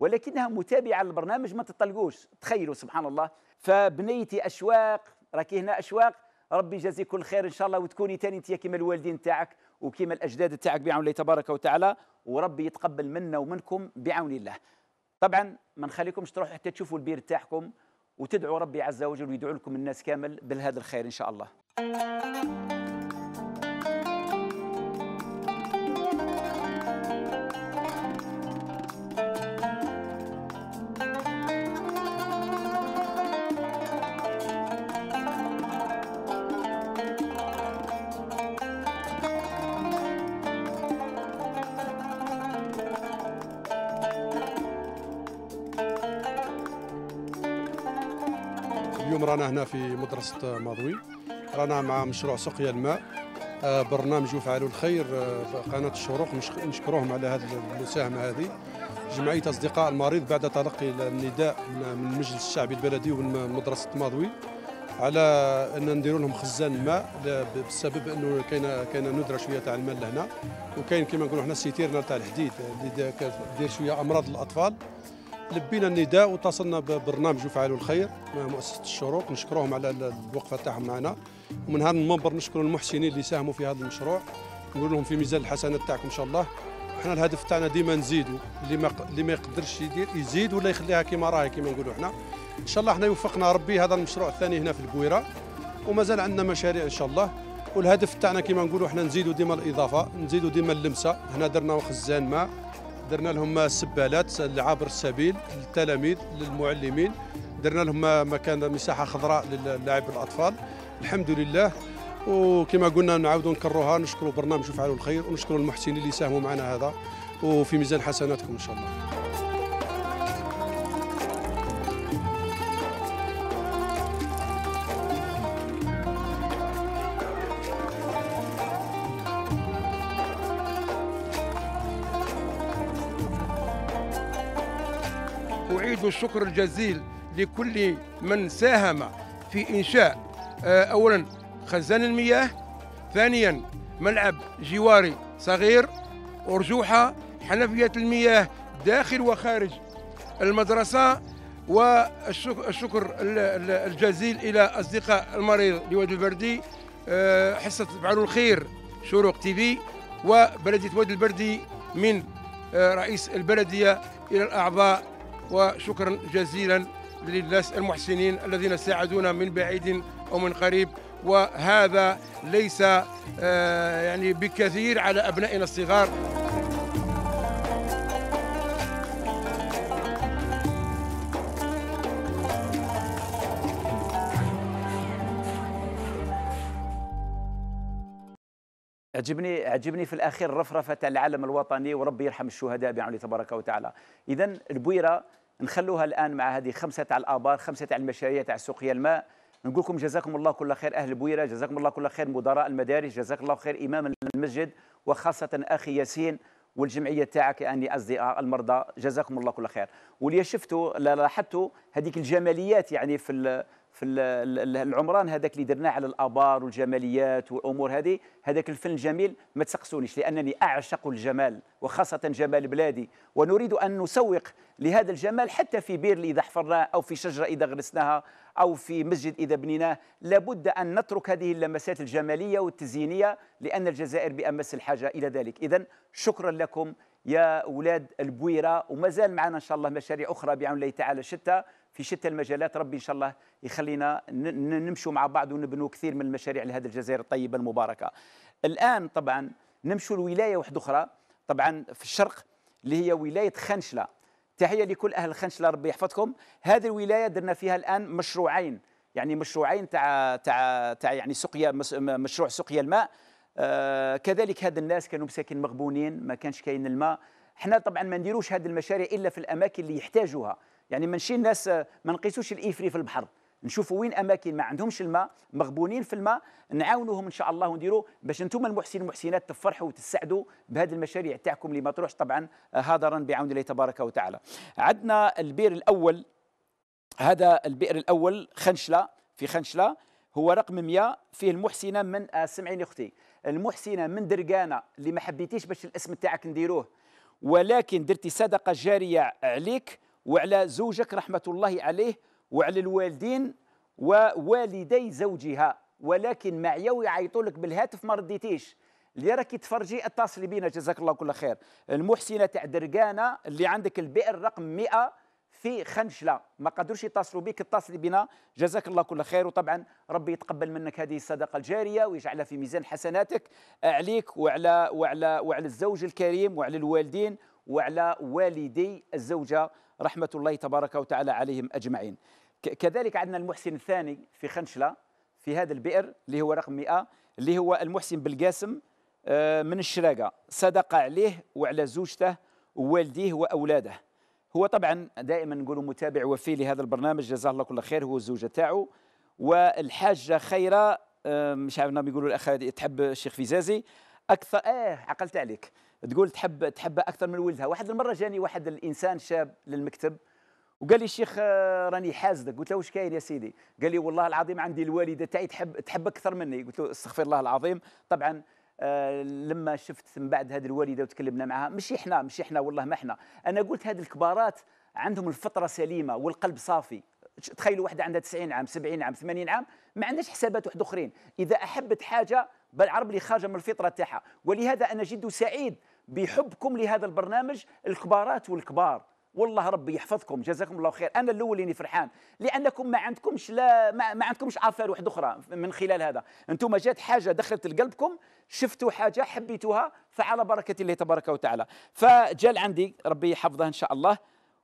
ولكنها متابعة للبرنامج ما تطلقوش. تخيلوا سبحان الله فبنيتي أشواق راكي هنا أشواق. ربي يجازيك كل خير إن شاء الله وتكوني تاني أنت كما الوالدين تاعك وكما الأجداد تاعك بعون الله تبارك وتعالى. وربي يتقبل منا ومنكم بعون الله. طبعا ما نخليكمش تروحوا حتى تشوفوا البير تاعكم وتدعوا ربي عز وجل ويدعو لكم الناس كامل بهذا الخير إن شاء الله. في مدرسة ماضوي. رانا مع مشروع سقيا الماء. آه، برنامج وفعلوا الخير آه، في قناة الشروق. نشك- نشكروهم على هذه المساهمة هذه. جمعية أصدقاء المريض بعد تلقي النداء من المجلس الشعبي البلدي ومن مدرسة ماضوي على أن نديروا لهم خزان ماء بسبب أنه كاينة كاينة ندرة شوية تاع الماء لهنا. وكاين كما نقولوا حنا سيتيرنا تاع الحديد اللي كدير شوية أمراض للاطفال لبينا النداء واتصلنا ببرنامج وفعلوا الخير مؤسسة الشروق. نشكروهم على ال- الوقفه تاعهم معنا. ومن هذا المنبر نشكر المحسنين اللي ساهموا في هذا المشروع. نقول لهم في ميزان الحسنات تاعكم إن شاء الله. إحنا الهدف تاعنا ديما نزيدوا. اللي ما اللي ما يقدرش يدير يزيد ولا يخليها كما راهي كما نقولوا إحنا. إن شاء الله إحنا يوفقنا ربي هذا المشروع الثاني هنا في البويره ومازال عندنا مشاريع إن شاء الله. والهدف تاعنا كما نقولوا إحنا نزيدوا ديما الإضافة نزيدوا ديما اللمسة. هنا درنا خزان ماء. درنا لهم سبالات لعابر السبيل للتلاميذ للمعلمين. درنا لهم مكان مساحة خضراء للعب الأطفال. الحمد لله. وكما قلنا نعاودوا نكرروها نشكروا برنامج وفعلوا الخير ونشكروا المحسنين اللي ساهموا معنا هذا. وفي ميزان حسناتكم إن شاء الله. الشكر الجزيل لكل من ساهم في إنشاء. آه، أولا خزان المياه ثانيا ملعب جواري صغير أرجوحة حنفية المياه داخل وخارج المدرسة والشكر الجزيل إلى أصدقاء المريض لوادي البردي آه، حصة فعلوا الخير شروق تي في وبلدية وادي البردي من آه، رئيس البلدية إلى الأعضاء وشكرا جزيلا للناس المحسنين الذين ساعدونا من بعيد أو من قريب. وهذا ليس آه، يعني بكثير على أبنائنا الصغار. عجبني عجبني في الأخير رفرفة العلم الوطني وربي يرحم الشهداء بعونه تبارك وتعالى. اذا البويرة نخلوها الآن مع هذه خمسة تاع الآبار خمسة تاع المشاريع تاع سقيا الماء. نقول لكم جزاكم الله كل خير أهل البويرة جزاكم الله كل خير مدراء المدارس جزاك الله خير إمام المسجد وخاصة أخي ياسين والجمعية تاعك يعني أصدقاء المرضى. جزاكم الله كل خير. واللي شفتوا لاحظتوا هذيك الجماليات يعني في في العمران هذاك اللي درناه على الآبار والجماليات والأمور هذه هذاك الفن الجميل ما تسقسونيش لأنني أعشق الجمال وخاصة جمال بلادي ونريد أن نسوق لهذا الجمال حتى في بير إذا حفرناه أو في شجرة إذا غرسناها أو في مسجد إذا بنيناه. لابد أن نترك هذه اللمسات الجمالية والتزيينية لأن الجزائر بأمس الحاجة إلى ذلك. اذا شكرا لكم يا أولاد البويرة وما زال معنا إن شاء الله مشاريع أخرى بعون الله تعالى شتى. في شتى المجالات ربي إن شاء الله يخلينا نمشوا مع بعض ونبنوا كثير من المشاريع لهذه الجزائر الطيبة المباركة. الآن طبعا نمشوا لولاية واحدة أخرى طبعا في الشرق اللي هي ولاية خنشلة. تحية لكل أهل خنشلة ربي يحفظكم. هذه الولاية درنا فيها الآن مشروعين يعني مشروعين تاع تاع تاع يعني سقيا مشروع سقيا الماء آه كذلك هذا الناس كانوا مساكن مغبونين ما كانش كاين الماء إحنا طبعا ما نديروش هذه المشاريع إلا في الأماكن اللي يحتاجوها يعني ماشي الناس ما نقيسوش الايفري في البحر. نشوفوا وين أماكن ما عندهمش الماء مغبونين في الماء نعاونوهم إن شاء الله ونديروا باش أنتم المحسنين والمحسنات تفرحوا وتسعدوا بهذه المشاريع تاعكم اللي ما تروحش طبعا هدرا بعون الله تبارك وتعالى. عندنا البئر الأول. هذا البئر الأول خنشلة في خنشلة هو رقم 100 فيه المحسنة من آه سمعيني أختي. المحسنة من درقانة اللي ما حبيتيش باش الاسم تاعك نديروه. ولكن درتي صدقة جارية عليك وعلى زوجك رحمة الله عليه وعلى الوالدين ووالدي زوجها. ولكن معيا ويعيطوا لك بالهاتف ما رديتيش. اللي راكي تفرجي اتصلي بينا جزاك الله كل خير. المحسنة تاع درقانة اللي عندك البئر رقم 100 في خنشلة. ما قدروش يتصلوا بك اتصلي بنا. جزاك الله كل خير. وطبعا ربي يتقبل منك هذه الصدقة الجارية ويجعلها في ميزان حسناتك. عليك وعلى وعلى وعلى الزوج الكريم وعلى الوالدين وعلى والدي الزوجة. رحمة الله تبارك وتعالى عليهم أجمعين. كذلك عندنا المحسن الثاني في خنشلة في هذا البئر اللي هو رقم 100 اللي هو المحسن بالقاسم آه، من الشراقة. صدق عليه وعلى زوجته ووالديه وأولاده. هو طبعا دائما نقولوا متابع وفي لهذا البرنامج. جزاه الله كل خير هو الزوجة تاعو. والحاجة خيرة آه، مش عارف يقولوا الأخ تحب الشيخ فيزازي؟ أكثر آه عقلت عليك. تقول تحب تحب أكثر من ولدها. واحد المرة جاني واحد الإنسان شاب للمكتب وقال لي الشيخ آه، راني حاسدك قلت له واش كاين يا سيدي؟ قال لي والله العظيم عندي الوالدة تاعي تحب تحب أكثر مني. قلت له استغفر الله العظيم. طبعا آه لما شفت من بعد هذه الوالدة وتكلمنا معها مش إحنا مش إحنا والله ما إحنا. أنا قلت هذه الكبارات عندهم الفطرة سليمة والقلب صافي. تخيلوا واحدة عندها 90 عام 70 عام 80 عام ما عندهاش حسابات واحد آخرين. إذا أحبت حاجة بالعرب اللي خارجة من الفطرة تاعها. ولهذا أنا جد سعيد بحبكم لهذا البرنامج الكبارات والكبار. والله ربي يحفظكم جزاكم الله خير. أنا الأول اللي فرحان لأنكم ما عندكمش لا ما, ما عندكمش اثار واحدة أخرى من خلال هذا. أنتم جات حاجة دخلت لقلبكم شفتوا حاجة حبيتوها فعلى بركة الله تبارك وتعالى. فجال عندي ربي يحفظه إن شاء الله.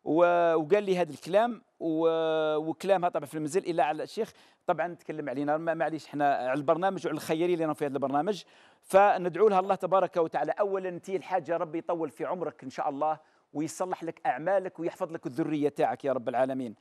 وقال لي هذا الكلام وكلامها طبعا في المنزل إلا على الشيخ. طبعا تكلم علينا معليش إحنا على البرنامج وعلى الخيري اللي في هذا البرنامج. فندعو لها الله تبارك وتعالى. اولا أنت الحاجة ربي يطول في عمرك إن شاء الله ويصلح لك أعمالك ويحفظ لك الذرية تاعك يا رب العالمين.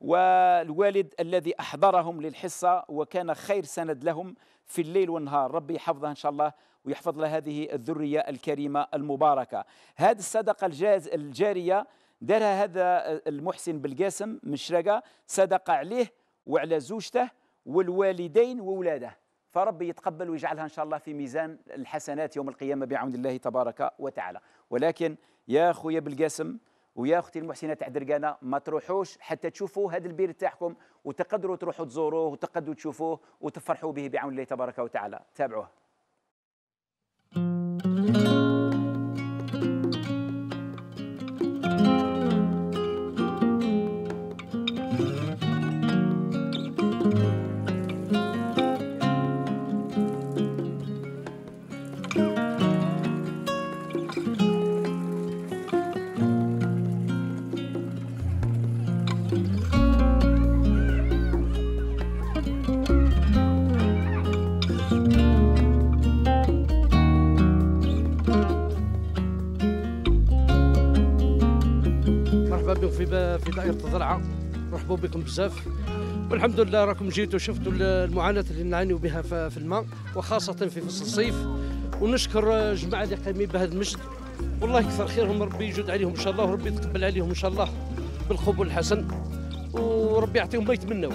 والوالد الذي أحضرهم للحصة وكان خير سند لهم في الليل والنهار. ربي يحفظه إن شاء الله ويحفظ له هذه الذرية الكريمة المباركة. هذه الصدقة الجارية دارها هذا المحسن بالقاسم من شرقه صدق عليه وعلى زوجته والوالدين وولاده. فربي يتقبل ويجعلها إن شاء الله في ميزان الحسنات يوم القيامة بعون الله تبارك وتعالى. ولكن يا خويا بالقاسم ويا أختي المحسنة تاع درقانه ما تروحوش حتى تشوفوا هذا البير تاعكم وتقدروا تروحوا تزوروه وتقدروا تشوفوه وتفرحوا به بعون الله تبارك وتعالى. تابعوه. في في دائره الضلعه مرحبا بكم بزاف. والحمد لله راكم جيتوا شفتوا المعاناة اللي نعانيوا بها في الماء وخاصة في فصل الصيف. ونشكر الجماعة اللي قايمين بهذا المجد. والله يكثر خيرهم ربي يجود عليهم إن شاء الله وربي يتقبل عليهم إن شاء الله بالقبول الحسن. وربي يعطيهم ما يتمنوا.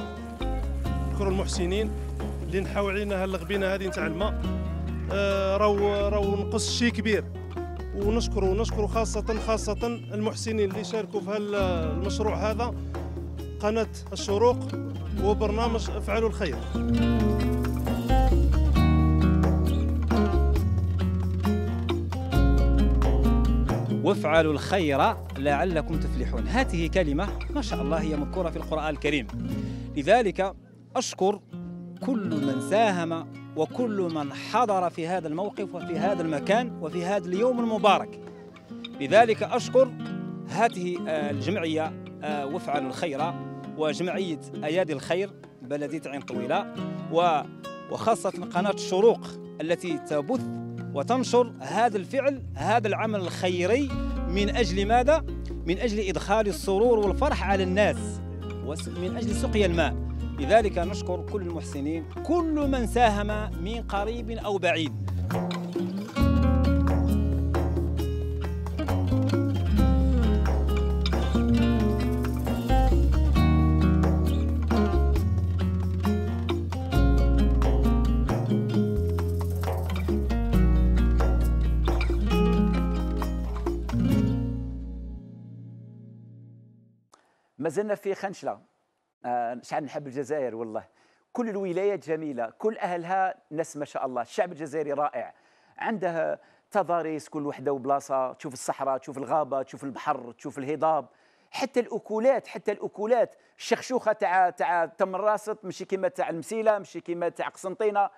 نشكروا المحسنين اللي نحاو علينا هالغبينه هذه نتاع الماء. آه، راهو راهو نقص شيء كبير. ونشكروا ونشكروا خاصة خاصة المحسنين اللي شاركوا في هالمشروع هذا قناة الشروق وبرنامج افعلوا الخير. وافعلوا الخير لعلكم تفلحون. هذه كلمة ما شاء الله هي مذكورة في القرآن الكريم. لذلك أشكر كل من ساهم وكل من حضر في هذا الموقف وفي هذا المكان وفي هذا اليوم المبارك. لذلك أشكر هذه آه، الجمعية آه، وافعلوا الخير وجمعية أيادي الخير بلدية عين طويلة وخاصة قناة الشروق التي تبث وتنشر هذا الفعل هذا العمل الخيري. من أجل ماذا؟ من أجل إدخال السرور والفرح على الناس ومن أجل سقيا الماء. لذلك نشكر كل المحسنين كل من ساهم من قريب أو بعيد. ما زلنا في خنشلة. شحال نحب الجزائر والله. كل الولايات جميلة كل أهلها ناس ما شاء الله. الشعب الجزائري رائع. عنده تضاريس كل وحدة وبلاصة. تشوف الصحراء تشوف الغابة تشوف البحر تشوف الهضاب. حتى الأكلات حتى الأكلات الشخشوخة تاع تاع تم الراست ماشي كيما تاع المسيلة ماشي كيما تاع قسنطينة.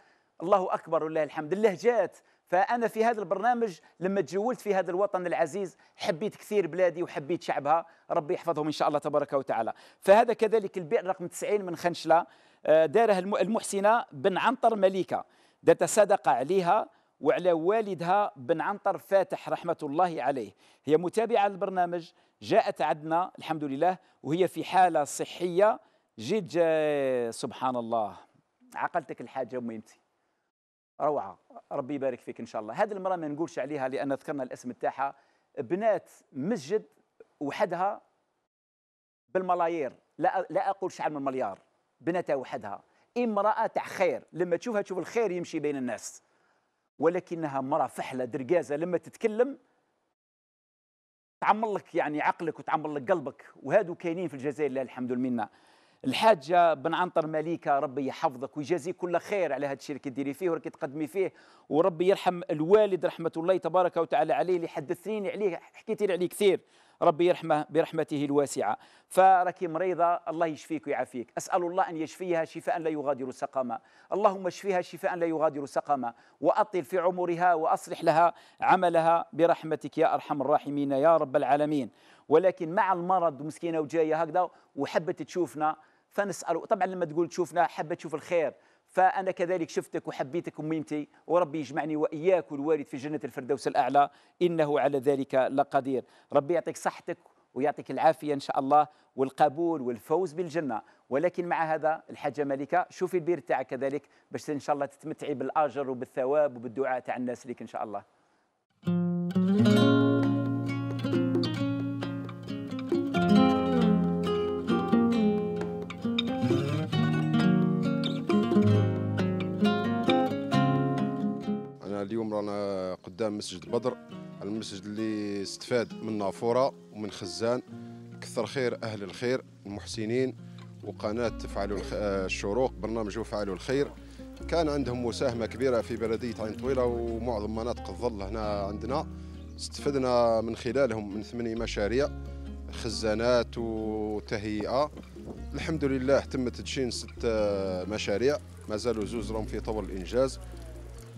الله أكبر ولله الحمد. اللهجات. فأنا في هذا البرنامج لما تجولت في هذا الوطن العزيز حبيت كثير بلادي وحبيت شعبها ربي يحفظهم إن شاء الله تبارك وتعالى. فهذا كذلك البئر رقم 90 من خنشلة آه، دارها الم- المحسنة بن عنتر مليكة. دات صدقة عليها وعلى والدها بن عنتر فاتح رحمة الله عليه. هي متابعة للبرنامج جاءت عندنا الحمد لله وهي في حالة صحية جد سبحان الله. عقلتك الحاجة ميمتي روعة. ربي يبارك فيك إن شاء الله. هذه المراه ما نقولش عليها لأن ذكرنا الاسم تاعها. بنات مسجد وحدها بالملايير. لا لا أقول شحال من مليار. بنتها وحدها. امرأة تاع خير. لما تشوفها تشوف الخير يمشي بين الناس. ولكنها مراه فحلة درقازة. لما تتكلم تعمر لك يعني عقلك وتعمر لك قلبك. وهادو كاينين في الجزائر لله الحمد لله الحاجة بن عنتر مليكة ربي يحفظك ويجازيك كل خير على هذا الشيء اللي كديري فيه وراكي تقدمي فيه وربي يرحم الوالد رحمة الله تبارك وتعالى عليه اللي حدثتيني عليه حكيتي لي عليه كثير ربي يرحمه برحمته الواسعة. فراكي مريضة الله يشفيك ويعافيك. أسأل الله أن يشفيها شفاء لا يغادر سقما. اللهم اشفيها شفاء لا يغادر سقما. وأطل في عمرها وأصلح لها عملها برحمتك يا أرحم الراحمين يا رب العالمين. ولكن مع المرض مسكينة وجاية هكذا وحبت تشوفنا فنسأل طبعا لما تقول تشوفنا حبت تشوف الخير فأنا كذلك شفتك وحبيتك أميمتي وربي يجمعني وإياك والوالد في جنة الفردوس الأعلى. إنه على ذلك لقدير. ربي يعطيك صحتك ويعطيك العافية إن شاء الله والقبول والفوز بالجنة. ولكن مع هذا الحاجة ملكة شوفي البير تاعك كذلك باش إن شاء الله تتمتعي بالأجر وبالثواب وبالدعاء تاع الناس ليك إن شاء الله. اليوم رانا قدام مسجد بدر المسجد اللي استفاد من نافورة ومن خزان. كثر خير أهل الخير المحسنين وقناة تفعلوا الخ- آه، الشروق برنامج وفعلوا الخير. كان عندهم مساهمة كبيرة في بلدية عين طويلة ومعظم مناطق الظل هنا عندنا. استفدنا من خلالهم من ثمانية مشاريع خزانات وتهيئة. الحمد لله تم تدشين ست آه، مشاريع. ما زالوا زوز راهم في طور الإنجاز.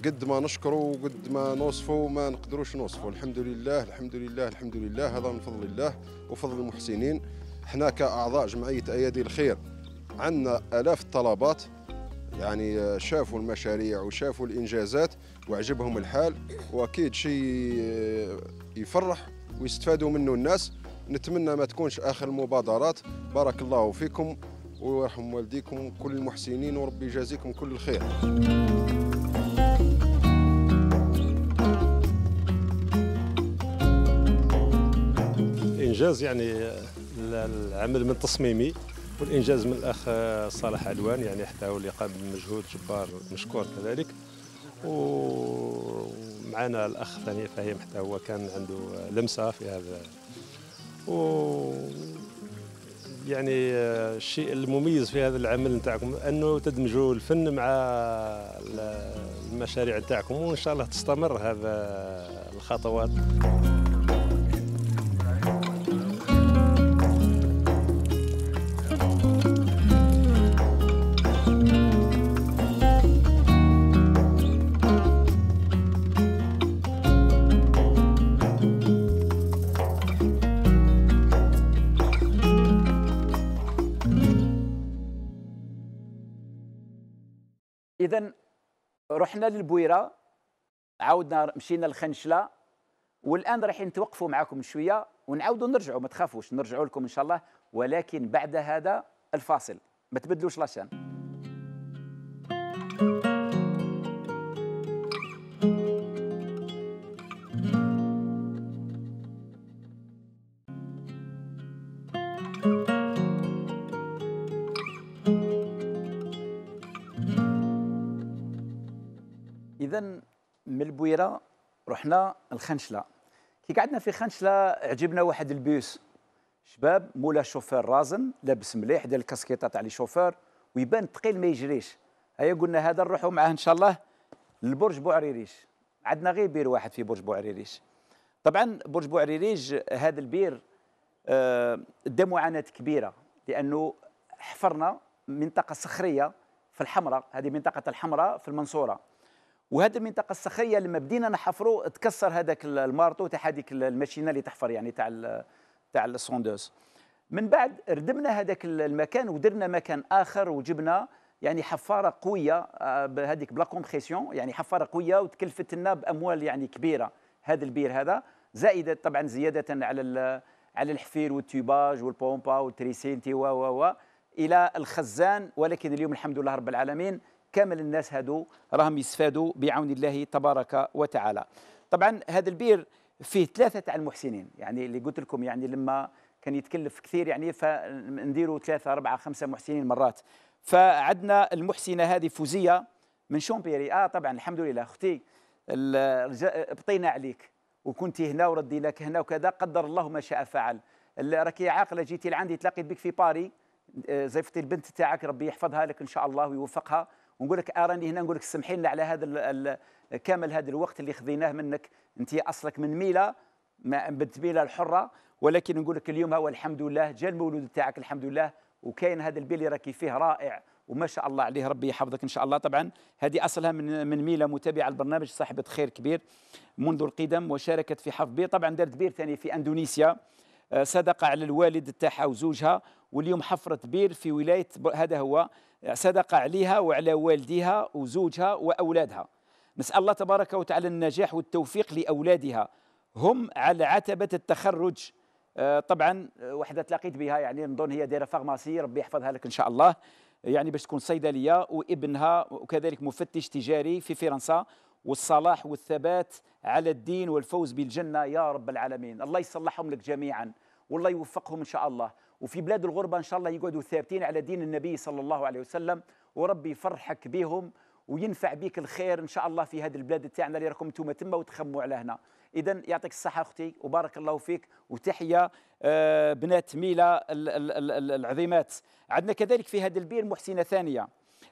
قد ما نشكروا وقد ما نوصفوا ما نقدروش نوصفوا الحمد لله الحمد لله الحمد لله. هذا من فضل الله وفضل المحسنين. إحنا كأعضاء جمعية أيادي الخير عندنا آلاف الطلبات يعني شافوا المشاريع وشافوا الإنجازات وعجبهم الحال. وأكيد شيء يفرح ويستفادوا منه الناس. نتمنى ما تكونش آخر المبادرات بارك الله فيكم ويرحم والديكم كل المحسنين وربي يجازيكم كل الخير. انجاز يعني العمل من تصميمي والإنجاز من الأخ صالح علوان يعني حتى هو اللي قام بمجهود جبار مشكور كذلك. ومعنا الأخ ثاني فهيم حتى هو كان عنده لمسة في هذا. و يعني الشيء المميز في هذا العمل نتاعكم أنه تدمجوا الفن مع المشاريع نتاعكم وإن شاء الله تستمر هذا الخطوات. للبويرة عاودنا مشينا للخنشلة والآن رايحين نتوقفوا معكم شوية ونعاودوا نرجعوا ما تخافوش نرجعوا لكم إن شاء الله ولكن بعد هذا الفاصل. ما تبدلوش لاشان. من البويره رحنا الخنشلة. كي قعدنا في خنشلة عجبنا واحد البيوس. شباب مولا شوفير رازن لابس مليح ديال الكاسكيطة تاع les chauffeurs ويبان ثقيل ما يجريش. هيا قلنا هذا نروحوا معاه إن شاء الله لبرج بوعريريش. عندنا غير بير واحد في برج بوعريريش. طبعا برج بوعريريش هذا البير آه، دا معاناه كبيرة لأنه حفرنا منطقة صخرية في الحمراء. هذه منطقة الحمراء في المنصورة. وهذه المنطقة الصخريه لما بدينا نحفروا تكسر هذاك ال marteau تاع هذيك ال machine اللي تحفر يعني تاع تاع ال sondeuse. من بعد ردمنا هذاك المكان ودرنا مكان آخر وجبنا يعني حفارة قوية آه، بهذيك بـ la compression يعني حفارة قوية وتكلفت لنا بأموال يعني كبيرة. هذا البير هذا زائدة طبعا زيادة على على الحفير وال tubage والبومبا وال électricité و و إلى الخزان. ولكن اليوم الحمد لله رب العالمين كامل الناس هادو راهم يستفادوا بعون الله تبارك وتعالى. طبعا هذا البير فيه ثلاثة تاع المحسنين يعني اللي قلت لكم يعني لما كان يتكلف كثير يعني فنديروا ثلاثة أربعة خمسة محسنين مرات. فعندنا المحسنة هذه فوزية من شومبيري آه طبعا الحمد لله. أختي بطينا عليك. وكنت هنا ورديناك هنا وكذا قدر الله ما شاء فعل. راكي عاقلة جيتي لعندي تلاقيت بك في باري. آه، زيفتي البنت تاعك ربي يحفظها لك إن شاء الله ويوفقها. ونقول لك اراني هنا نقول لك سمحي لنا على هذا كامل هذا الوقت اللي خذيناه منك. أنت أصلك من ميله ما بنت ميله الحرة ولكن نقول لك اليوم هو الحمد لله جا المولود تاعك الحمد لله وكاين هذا البيل اللي راكي فيه رائع وما شاء الله عليه ربي يحفظك إن شاء الله. طبعا هذه أصلها من من ميله متابعة البرنامج صاحبة خير كبير منذ القدم وشاركت في حفظ بير طبعا دارت بير ثاني في أندونيسيا آه، صدقه على الوالد تاعها وزوجها واليوم حفرت بير في ولاية هذا هو صدق عليها وعلى والديها وزوجها وأولادها. نسأل الله تبارك وتعالى النجاح والتوفيق لأولادها. هم على عتبة التخرج. آه، طبعا آه، وحدة تلاقيت بها يعني نظن هي دايرة pharmacie ربي يحفظها لك إن شاء الله. يعني باش تكون صيدلية وابنها وكذلك مفتش تجاري في فرنسا. والصلاح والثبات على الدين والفوز بالجنة يا رب العالمين. الله يصلحهم لك جميعا. والله يوفقهم إن شاء الله. وفي بلاد الغربة إن شاء الله يقعدوا ثابتين على دين النبي صلى الله عليه وسلم وربي يفرحك بهم وينفع بك الخير إن شاء الله في هذه البلاد تاعنا اللي راكم أنتم تما وتخموا على هنا. اذا يعطيك الصحة أختي وبارك الله فيك وتحية آه، بنات ميلا العظيمات. عندنا كذلك في هذا البير محسنة ثانية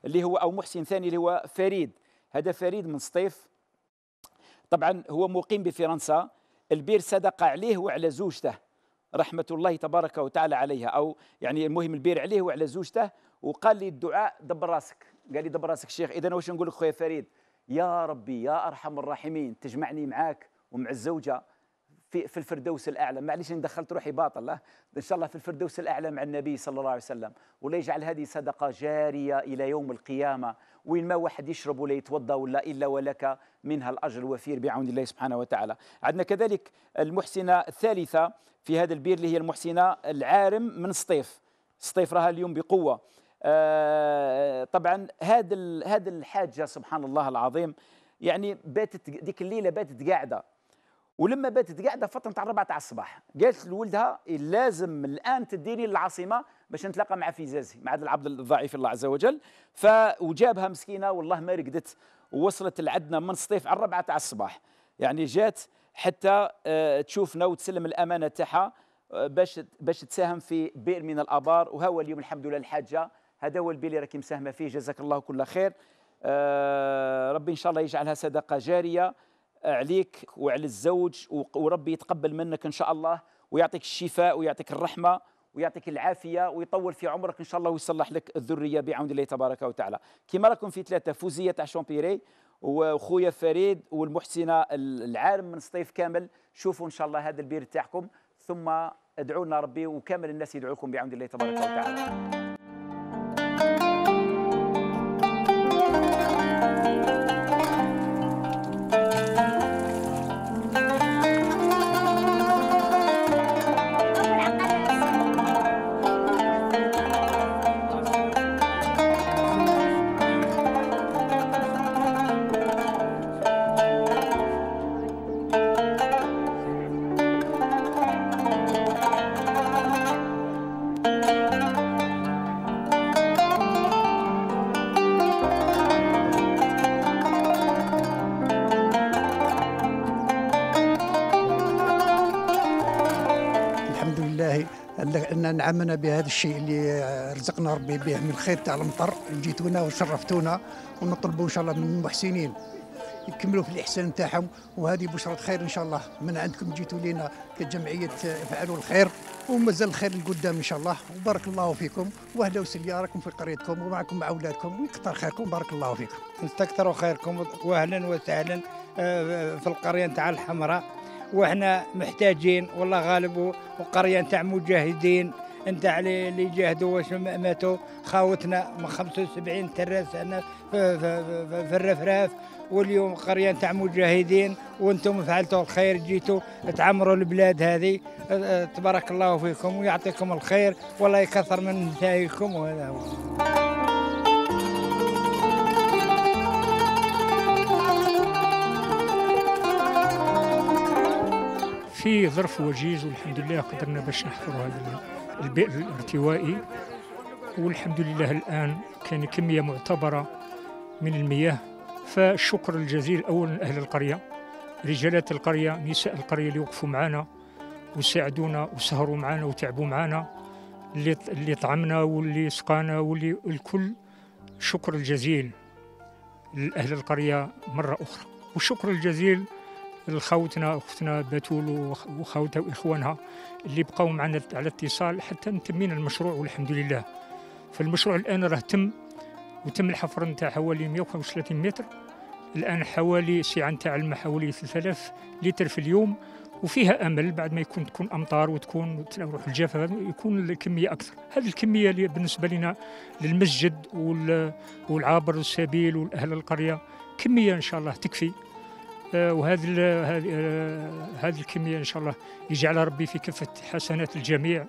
اللي هو أو محسن ثاني اللي هو فريد. هذا فريد من سطيف. طبعا هو مقيم بفرنسا. البير صدق عليه وعلى زوجته. رحمة الله تبارك وتعالى عليها أو يعني المهم البير عليه وعلى زوجته وقال لي الدعاء دبر راسك. قال لي دبر راسك الشيخ إذا واش نقول لك خويا فريد؟ يا ربي يا أرحم الراحمين تجمعني معاك ومع الزوجة في في الفردوس الأعلى. معليش إني دخلت روحي باطل إن شاء الله في الفردوس الأعلى مع النبي صلى الله عليه وسلم. ولا يجعل هذه صدقة جارية إلى يوم القيامة. وين ما واحد يشرب ولا يتوضا ولا إلا ولك منها الأجر الوفير بعون الله سبحانه وتعالى. عندنا كذلك المحسنة الثالثة في هذا البير اللي هي المحسنة العارم من سطيف. سطيف راها اليوم بقوة. آه طبعا هذا هذا الحاجة سبحان الله العظيم يعني باتت ديك الليلة باتت قاعدة. ولما باتت قاعدة فترة تاع الربعه تاع الصباح قالت لولدها لازم الآن تديني للعاصمه باش نتلاقى مع فيزازي مع هذا العبد الضعيف الله عز وجل. فوجابها مسكينة والله ما رقدت ووصلت لعندنا من سطيف على الربعه تاع الصباح. يعني جات حتى آه، تشوفنا وتسلم الأمانة تاعها آه، باش باش تساهم في بئر من الآبار. وهو اليوم الحمد لله الحاجة هذا هو البئر اللي راكي مساهمة فيه. جزاك الله كل خير. آه، ربي إن شاء الله يجعلها صدقة جارية عليك وعلى الزوج وربي يتقبل منك إن شاء الله ويعطيك الشفاء ويعطيك الرحمة. ويعطيك العافية ويطول في عمرك إن شاء الله ويصلح لك الذرية بعون الله تبارك وتعالى. كما راكم في ثلاثة فوزية تاع شامبيري وخويا فريد والمحسنة العالم من سطيف كامل. شوفوا إن شاء الله هذا البير تاعكم ثم ادعوا لنا ربي وكامل الناس يدعوكم بعون الله تبارك وتعالى. ان نعمنا بهذا الشيء اللي رزقنا ربي به من خير تاع المطر. جيتونا وشرفتونا ونطلبوا إن شاء الله من المحسنين يكملوا في الإحسان تاعهم. وهذه بشرة خير إن شاء الله من عندكم. جيتوا لنا كجمعية افعلوا الخير ومازال الخير القدام إن شاء الله. وبارك الله فيكم وأهلا وسهلا. راكم في قريتكم ومعكم مع أولادكم ويكثر خيركم. بارك الله فيكم. نستكثروا خيركم وأهلا وسهلا آه، في القرية تاع الحمراء. وإحنا محتاجين والله غالب وقرية تاع مجاهدين. انت علي اللي جاهدوا واش ماتوا خاوتنا من 75 تراس أنا في, في, في, الرفراف. واليوم قريه تاع مجاهدين وأنتم فعلتوا الخير جيتوا تعمروا البلاد هذه. تبارك الله فيكم ويعطيكم الخير. والله يكثر من نتائجكم وهذا هو. في ظرف وجيز والحمد لله قدرنا باش نحفروا هذا البئر الارتوائي والحمد لله الآن كان كمية معتبرة من المياه. فالشكر الجزيل أولا أهل القرية رجالات القرية نساء القرية اللي وقفوا معنا وساعدونا وسهروا معنا وتعبوا معنا اللي طعمنا واللي سقانا واللي الكل. شكر الجزيل لأهل القرية مرة أخرى. والشكر الجزيل لخوتنا أختنا بتول وخوتها وإخوانها اللي بقاو معنا على اتصال حتى نتمينا المشروع والحمد لله. فالمشروع الآن راه تم وتم الحفر نتاع حوالي 135 متر. الآن حوالي سعه نتاع الماء حوالي 3000 لتر في اليوم وفيها أمل بعد ما يكون تكون أمطار وتكون تروح الجافه يكون الكمية أكثر. هذه الكمية اللي بالنسبة لنا للمسجد والعابر السبيل والأهل القرية كمية إن شاء الله تكفي. وهذه هذه آه، هذه الكمية إن شاء الله يجعلها ربي في كفه حسنات الجميع.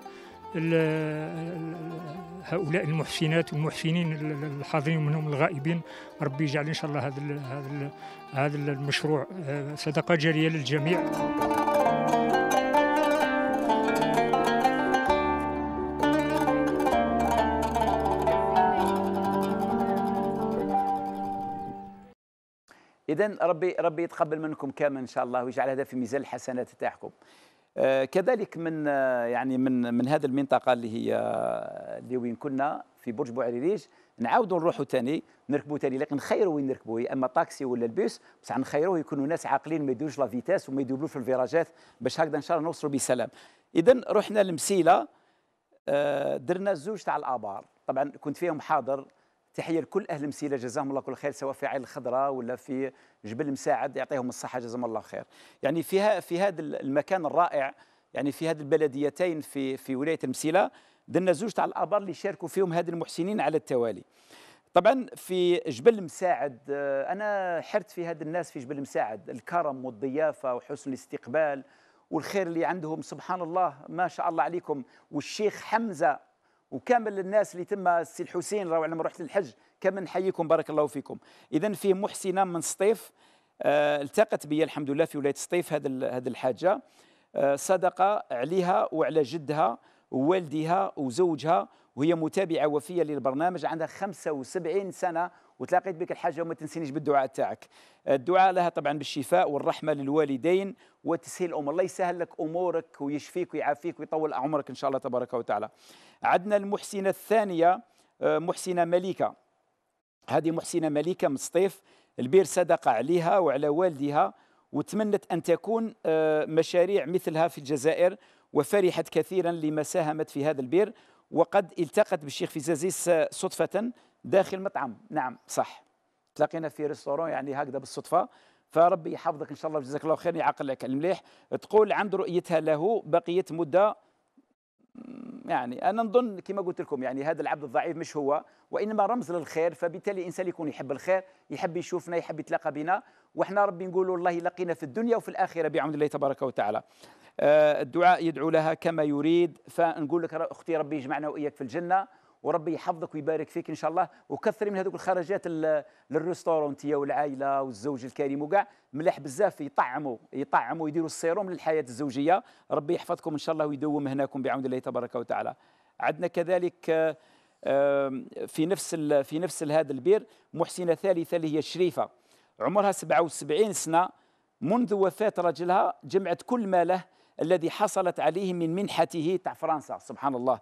هؤلاء المحسنات والمحسنين الحاضرين منهم الغائبين ربي يجعل إن شاء الله هذا هذا هذا المشروع آه، صدقة جارية للجميع. اذا ربي ربي يتقبل منكم كامل إن شاء الله ويجعل هذا في ميزان الحسنات تاعكم. آه كذلك من آه يعني من من هذه المنطقة اللي هي آه، اللي وين كنا في برج بوعريريج نعاودوا نروحوا ثاني نركبوا ثاني لكن نخيروا وين نركبوا يا إما طاكسي ولا البيس بصح نخيروا يكونوا ناس عاقلين ما يدوش la vitesse وما يdoublوش في ال virageات باش هكذا إن شاء الله نوصلوا بسلام. اذا رحنا لمسيلة درنا زوج تاع الآبار. طبعا كنت فيهم حاضر تحية لكل أهل مسيلة جزاهم الله كل خير سواء في عين الخضراء ولا في جبل مساعد يعطيهم الصحة جزاهم الله خير. يعني في في هذا المكان الرائع يعني في هذه البلديتين في في ولاية المسيلة درنا زوج تاع الآبار اللي شاركوا فيهم هذه المحسنين على التوالي. طبعا في جبل مساعد آه، أنا حرت في هذا الناس في جبل مساعد الكرم والضيافة وحسن الاستقبال والخير اللي عندهم سبحان الله ما شاء الله عليكم. والشيخ حمزة وكامل الناس اللي تم السي الحسين راهو لما رحت للحج كامل نحييكم بارك الله فيكم. اذا في محسنة من سطيف آه، التقت بي الحمد لله في ولاية سطيف هذا هذه الحاجة. آه، صدقة عليها وعلى جدها ووالدها وزوجها وهي متابعة وفية للبرنامج عندها 75 سنة وتلاقيت بك الحاجة وما تنسينيش بالدعاء تاعك. الدعاء لها طبعا بالشفاء والرحمة للوالدين وتسهيل الأمور. الله يسهل لك أمورك ويشفيك ويعافيك ويطول عمرك إن شاء الله تبارك وتعالى. عندنا المحسنه الثانية آه، محسنة مليكة. هذه محسنة مليكة من سطيف البير صدق عليها وعلى والدها وتمنت أن تكون آه، مشاريع مثلها في الجزائر وفرحت كثيرا لما ساهمت في هذا البير. وقد التقت بالشيخ فيزازيس صدفة داخل مطعم. نعم صح. تلاقينا في ريستورون يعني هكذا بالصدفة. فربي يحفظك إن شاء الله وجزاك الله خير يعقل لك المليح. تقول عند رؤيتها له بقيه مدة. يعني أنا نظن كما قلت لكم يعني هذا العبد الضعيف مش هو وإنما رمز للخير فبالتالي الإنسان يكون يحب الخير يحب يشوفنا يحب يتلاقى بنا. وإحنا ربي نقول الله لقينا في الدنيا وفي الآخرة بعون الله تبارك وتعالى. آه، الدعاء يدعو لها كما يريد. فنقول لك أختي ربي يجمعنا وإياك في الجنة. وربي يحفظك ويبارك فيك إن شاء الله. وكثري من هذوك الخرجات ال- للريستورون انت والعائله والزوج الكريم وكاع. مليح بزاف يطعموا يطعموا يديروا السيروم للحياة الزوجية. ربي يحفظكم إن شاء الله ويدوم هناكم بعون الله تبارك وتعالى. عندنا كذلك آه، في نفس في نفس هذا البير محسنة ثالثة اللي هي شريفة. عمرها 77 سنة. منذ وفاة رجلها جمعت كل ماله الذي حصلت عليه من منحته تاع فرنسا. سبحان الله.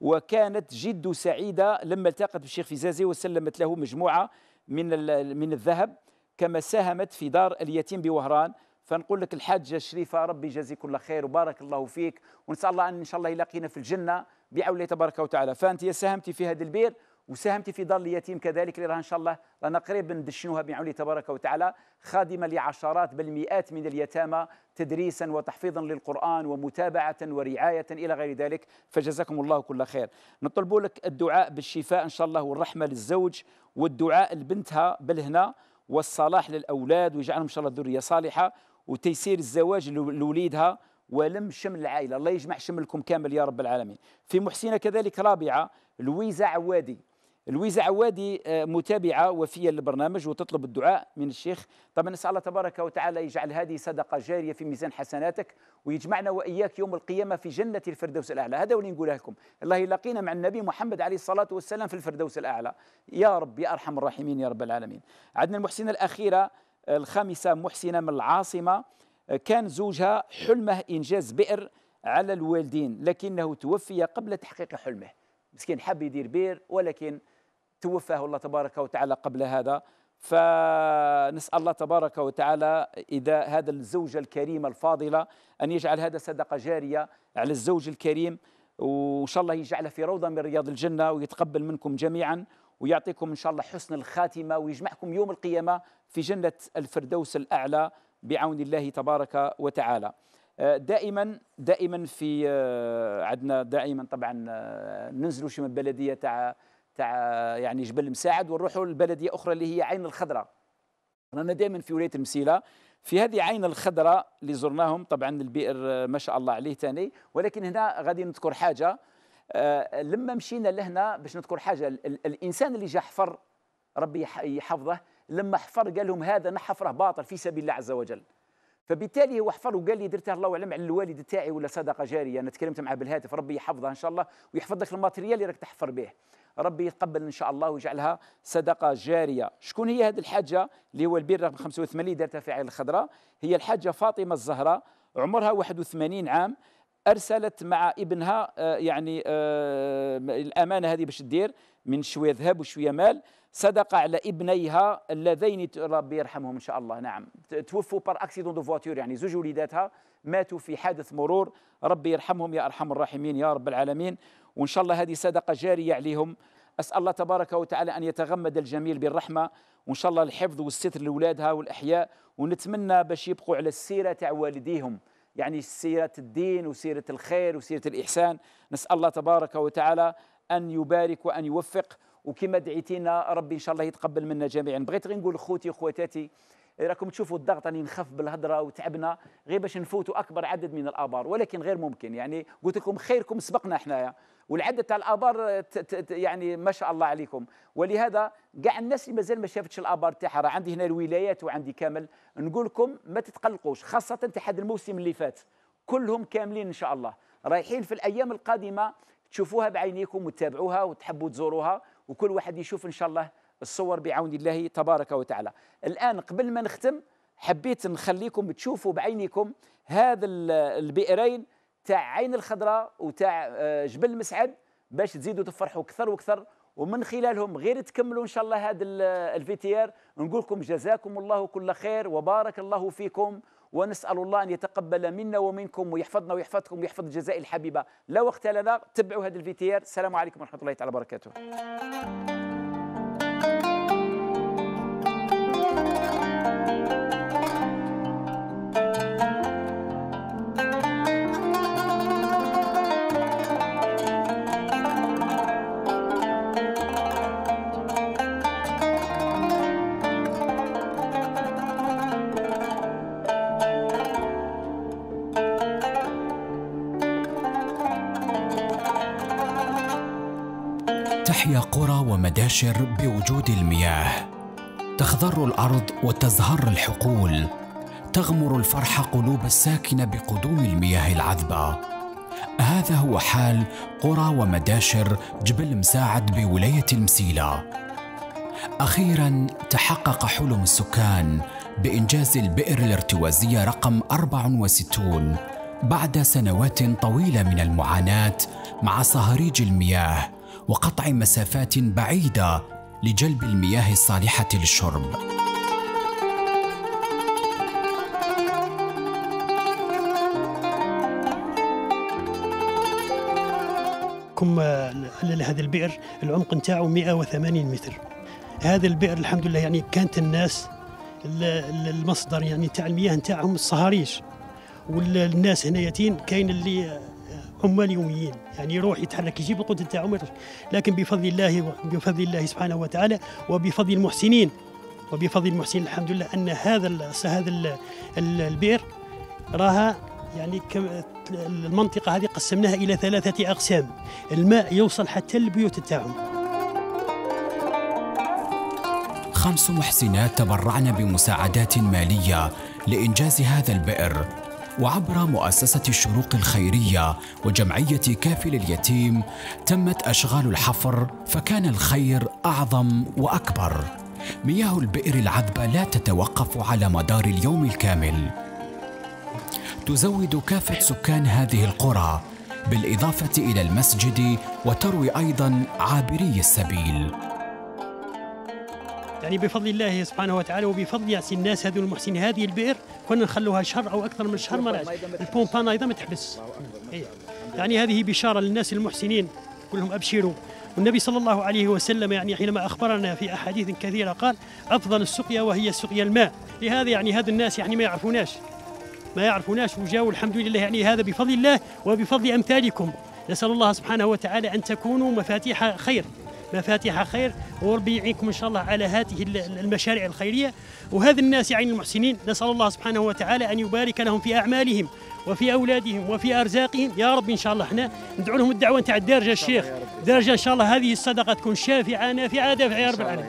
وكانت جد سعيدة لما التقت بالشيخ فيزازي وسلمت له مجموعة من من الذهب كما ساهمت في دار اليتيم بوهران. فنقول لك الحاجة شريفة ربي يجازيك كل خير وبارك الله فيك. ونسأل الله أن إن شاء الله يلاقينا في الجنة بعون الله تبارك وتعالى. فأنت ساهمتي في هذا البير وساهمتي في دار اليتيم كذلك اللي إن شاء الله رانا قريب ندشنوها بعون تبارك وتعالى. خادمة لعشرات بل مئات من اليتامى تدريسا وتحفيظا للقرآن ومتابعة ورعاية إلى غير ذلك. فجزاكم الله كل خير. نطلب لك الدعاء بالشفاء إن شاء الله والرحمة للزوج والدعاء لبنتها بالهنا والصلاح للأولاد ويجعلهم إن شاء الله ذرية صالحة وتيسير الزواج لو- لوليدها ولم شمل العائلة. الله يجمع شملكم كامل يا رب العالمين. في محسنة كذلك رابعة لويزا عوادي. لويزا عوادي آه، متابعة وفية للبرنامج وتطلب الدعاء من الشيخ. طبعا نسأل الله تبارك وتعالى يجعل هذه صدقة جارية في ميزان حسناتك ويجمعنا وإياك يوم القيامة في جنة الفردوس الأعلى. هذا واللي نقولها لكم. الله يلاقينا مع النبي محمد عليه الصلاة والسلام في الفردوس الأعلى. يا رب يا أرحم الراحمين يا رب العالمين. عندنا المحسنة الأخيرة آه، الخامسة محسنة من العاصمة. آه، كان زوجها حلمه إنجاز بئر على الوالدين لكنه توفي قبل تحقيق حلمه. مسكين حب يدير بير ولكن توفاه الله تبارك وتعالى قبل هذا. فنسأل الله تبارك وتعالى إذا هذا الزوجة الكريمة الفاضلة أن يجعل هذا صدقة جارية على الزوج الكريم وإن شاء الله يجعله في روضة من رياض الجنة ويتقبل منكم جميعا ويعطيكم إن شاء الله حسن الخاتمة ويجمعكم يوم القيامة في جنة الفردوس الأعلى بعون الله تبارك وتعالى. دائما دائما في آه، عندنا دائما طبعا آه، ننزلوا شي من البلدية تاع تاع يعني جبل مساعد ونروحوا لبلدية أخرى اللي هي عين الخضراء رانا دائما في ولاية المسيلة. في هذه عين الخضراء اللي زرناهم طبعا البئر ما شاء الله عليه ثاني ولكن هنا غادي نذكر حاجة. آه، لما مشينا لهنا باش نذكر حاجة ال- ال- الإنسان اللي جا حفر ربي يح- يحفظه. لما حفر قال لهم هذا نحفره باطل في سبيل الله عز وجل. فبالتالي هو حفر وقال لي درتها الله أعلم على الوالد تاعي ولا صدقة جارية. أنا تكلمت معه بالهاتف ربي يحفظها إن شاء الله ويحفظ لك الماتريال اللي راك تحفر به. ربي يتقبل إن شاء الله ويجعلها صدقة جارية. شكون هي هذه الحاجة اللي هو البير رقم 85 اللي دارتها في عين الخضراء هي الحاجة فاطمة الزهراء عمرها 81 عام أرسلت مع ابنها آه، يعني آه، الأمانة هذه باش تدير من شوية ذهب وشوية مال صدقة على ابنيها اللذين ربي يرحمهم إن شاء الله. نعم. توفوا par accident de voiture يعني زوج وليداتها. ماتوا في حادث مرور. ربي يرحمهم يا أرحم الراحمين يا رب العالمين. وإن شاء الله هذه صدقة جارية عليهم. أسأل الله تبارك وتعالى أن يتغمد الجميل بالرحمة. وإن شاء الله الحفظ والستر لأولادها والأحياء. ونتمنى باش يبقوا على السيرة تاع والديهم. يعني سيرة الدين وسيرة الخير وسيرة الإحسان. نسأل الله تبارك وتعالى أن يبارك وأن يوفق. وكما دعيتينا ربي إن شاء الله يتقبل منا جميعا. بغيت غير نقول اخوتي واخواتاتي راكم تشوفوا الضغط راني نخف بالهضرة وتعبنا غير باش نفوتوا أكبر عدد من الآبار ولكن غير ممكن. يعني قلت لكم خيركم سبقنا حنايا. والعدد تاع الآبار يعني ما شاء الله عليكم. ولهذا كاع الناس اللي مازال ما شافتش الآبار تاعها راه عندي هنا الولايات وعندي كامل نقول لكم ما تتقلقوش خاصة هذا الموسم اللي فات. كلهم كاملين إن شاء الله. رايحين في الأيام القادمة تشوفوها بعينيكم وتتابعوها وتحبوا تزوروها وكل واحد يشوف إن شاء الله الصور بعون الله تبارك وتعالى. الآن قبل ما نختم حبيت نخليكم تشوفوا بعينيكم هذا ال- البئرين تاع عين الخضراء وتاع آه، جبل المسعد باش تزيدوا تفرحوا أكثر وأكثر. ومن خلالهم غير تكملوا إن شاء الله هذا الفيتيار نقول لكم جزاكم الله كل خير وبارك الله فيكم. ونسأل الله أن يتقبل منا ومنكم ويحفظنا ويحفظكم ويحفظ الجزائر الحبيبة. لا وقت لنا تبعوا هذا الفيتيار السلام عليكم ورحمة الله تعالى وبركاته. تحيا قرى ومداشر بوجود المياه. تخضر الأرض وتزهر الحقول. تغمر الفرح قلوب الساكنه بقدوم المياه العذبة. هذا هو حال قرى ومداشر جبل مساعد بولاية المسيلة. أخيرا تحقق حلم السكان بإنجاز البئر الارتوازية رقم 64 بعد سنوات طويلة من المعاناة مع صهاريج المياه. وقطع مسافات بعيدة لجلب المياه الصالحة للشرب. كم هذا البئر؟ العمق نتاعو 180 متر. هذا البئر الحمد لله يعني كانت الناس ال- ال- المصدر يعني تاع المياه نتاعهم الصهاريج والناس هنايتين كاين اللي عمال يوميين يعني يروح يتحرك يجيب القوت نتاعهم ويرجع. لكن بفضل الله بفضل الله سبحانه وتعالى وبفضل المحسنين. وبفضل المحسنين. الحمد لله أن هذا هذا ال- ال- البئر راها يعني كم المنطقة هذه قسمناها إلى ثلاثة أقسام. الماء يوصل حتى البيوت تاعهم خمس محسنات تبرعن بمساعدات مالية لإنجاز هذا البئر. وعبر مؤسسة الشروق الخيرية وجمعية كافل اليتيم تمت أشغال الحفر فكان الخير أعظم وأكبر. مياه البئر العذبة لا تتوقف على مدار اليوم الكامل. تزود كافة سكان هذه القرى بالإضافة إلى المسجد وتروي أيضا عابري السبيل. يعني بفضل الله سبحانه وتعالى وبفضل يعني الناس هذو المحسنين. هذه البئر كنا نخلوها شهر أو أكثر من شهر ما البومبان أيضا ما تحبس. إيه. يعني هذه بشارة للناس المحسنين. كلهم أبشروا. والنبي صلى الله عليه وسلم يعني حينما أخبرنا في أحاديث كثيرة قال أفضل السقيا وهي سقيا الماء. لهذا يعني هذا الناس يعني ما يعرفوناش. ما يعرفوناش وجاوا الحمد لله يعني هذا بفضل الله وبفضل أمثالكم. نسأل الله سبحانه وتعالى أن تكونوا مفاتيح خير. مفاتيح خير وربي يعينكم إن شاء الله على هذه ال- المشاريع الخيرية. وهذا الناس يعني المحسنين نسأل الله سبحانه وتعالى أن يبارك لهم في أعمالهم وفي أولادهم وفي أرزاقهم. يا رب إن شاء الله إحنا ندعو لهم الدعوة نتاع الدارجه الشيخ دارجه إن شاء الله هذه الصدقة تكون شافعة نافعة دافعة يا رب العالمين.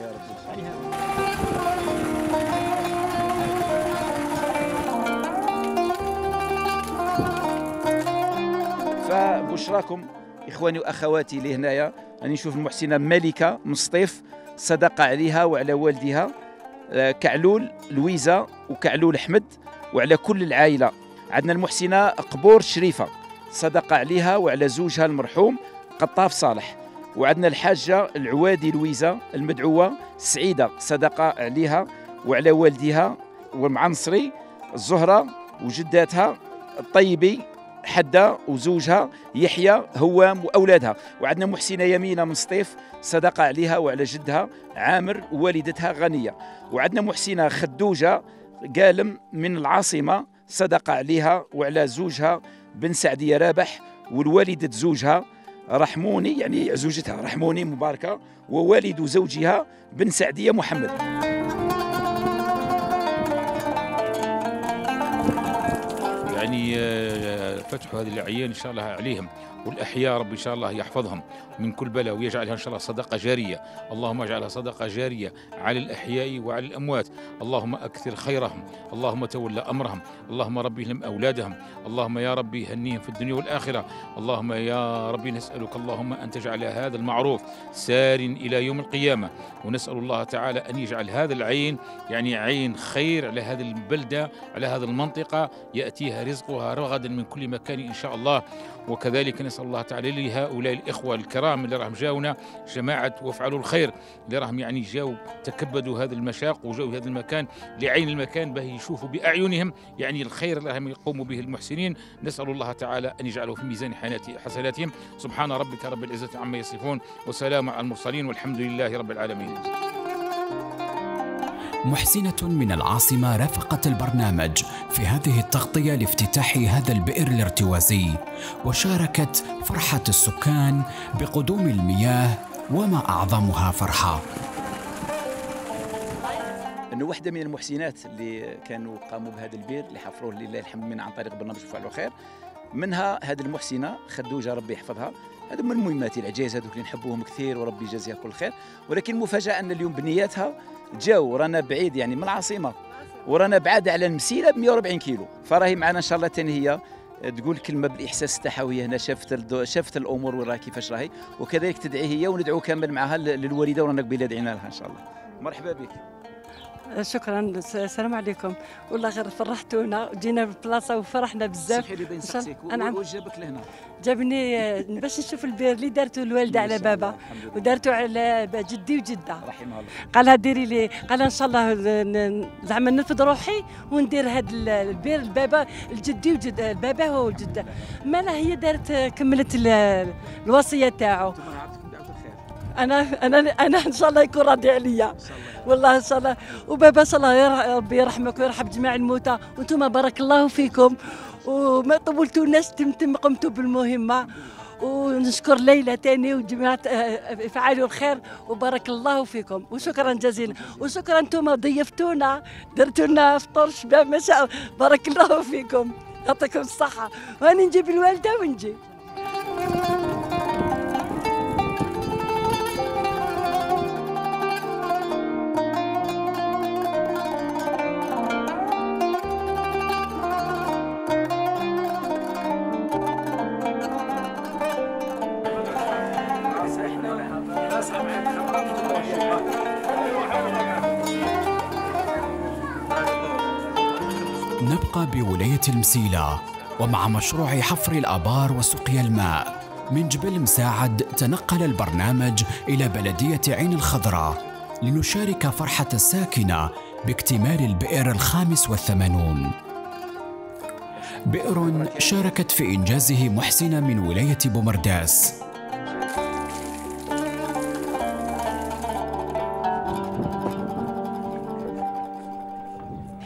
فبشراكم إخواني وأخواتي اللي هنايا راني نشوف المحسنة ملكة من سطيف صدقه عليها وعلى والدها آه، كعلول لويزا وكعلول أحمد وعلى كل العائلة. عندنا المحسنة قبور شريفة صدقه عليها وعلى زوجها المرحوم قطاف صالح. وعندنا الحاجة العوادي لويزا المدعوة سعيدة صدقه عليها وعلى والدها والمعنصري الزهرة وجداتها الطيبي حدا وزوجها يحيى هوام وأولادها. وعندنا محسنة يمينة من سطيف صدقه عليها وعلى جدها عامر ووالدتها غنية. وعندنا محسنة خدوجة قالم من العاصمة صدقه عليها وعلى زوجها بن سعديه رابح والوالدة زوجها رحموني يعني زوجتها رحموني مباركة ووالد زوجها بن سعدية محمد. يعني آه، فتحوا هذه الأعيان إن شاء الله عليهم. والأحياء رب إن شاء الله يحفظهم من كل بلاء ويجعلها إن شاء الله صدقة جارية. اللهم اجعلها صدقة جارية على الأحياء وعلى الأموات. اللهم أكثر خيرهم. اللهم تولى أمرهم. اللهم ربي لهم أولادهم. اللهم يا ربي هنيهم في الدنيا والآخرة. اللهم يا ربي نسألك اللهم أن تجعل هذا المعروف سار إلى يوم القيامة. ونسأل الله تعالى أن يجعل هذا العين يعني عين خير على هذه البلدة على هذه المنطقة. يأتيها رزقها رغدا من كل مكان إن شاء الله. وكذلك نسأل الله تعالى لهؤلاء الإخوة الكرام اللي راهم جاونا جماعة وافعلوا الخير اللي راهم يعني جاوا تكبدوا هذا المشاق وجاوا هذا المكان لعين المكان به يشوفوا بأعينهم يعني الخير اللي راهم يقوموا به المحسنين. نسأل الله تعالى أن يجعله في ميزان حسنات- حسناتهم. سبحان ربك رب العزة عما يصفون وسلام على المرسلين والحمد لله رب العالمين. محسنة من العاصمة رافقت البرنامج في هذه التغطية لافتتاح هذا البئر الارتوازي وشاركت فرحة السكان بقدوم المياه وما أعظمها فرحة. انه واحدة من المحسنات اللي كانوا قاموا بهذا البير اللي حفروه لله الحمد من عن طريق برنامج فعلوا خير منها هذه المحسنة خدوجة ربي يحفظها. هذا من المهمات العجاز هذوك اللي نحبوهم كثير وربي يجازيها كل خير. ولكن المفاجاه أن اليوم بنياتها جاو رانا بعيد يعني من العاصمة. ورانا بعاد على المسيله ب 140 كيلو. فراهي معنا إن شاء الله هي. تقول كلمة بالإحساس تاعها وهي هنا شافت شافت الأمور وين راهي كيفاش راهي. وكذلك تدعي هي وندعو كامل معها لل- للوالدة ورانا قبيلة دعينا لها إن شاء الله. مرحبا بك. شكرا. السلام عليكم. والله غير فرحتونا. وجينا بالبلاصه وفرحنا بزاف. لي بين إن شاء الله- سقسيك. أنا عم- واش جابك لهنا. جابني باش نشوف البير اللي دارته الوالدة على بابا. ودارته على جدي وجدة. رحمها الله. قالها ديري لي. قال إن شاء الله زعما نرفد روحي وندير هذا البير البابا الجدي وجد البابا هو والجده مالا هي دارت كملت ال- الوصية تاعو. أنا أنا أنا إن شاء الله يكون راضي عليا. والله إن شاء الله. وبابا شاء الله ربي يرحمك ويرحم جميع الموتى. وأنتم بارك الله فيكم. وما طولتوناش تمتم قمتوا بالمهمة. ونشكر ليلى تاني وجماعة فعلوا الخير وبارك الله فيكم. وشكرا جزيلا. وشكرا أنتم ضيفتونا درتوا لنا فطور شباب ما شاء الله. بارك الله فيكم. يعطيكم الصحة. وأنا نجيب الوالدة ونجي. المسيلة ومع مشروع حفر الآبار وسقيا الماء من جبل مساعد تنقل البرنامج إلى بلدية عين الخضراء لنشارك فرحة الساكنة باكتمال البئر الخامس والثمانون. بئر شاركت في إنجازه محسنة من ولاية بومرداس.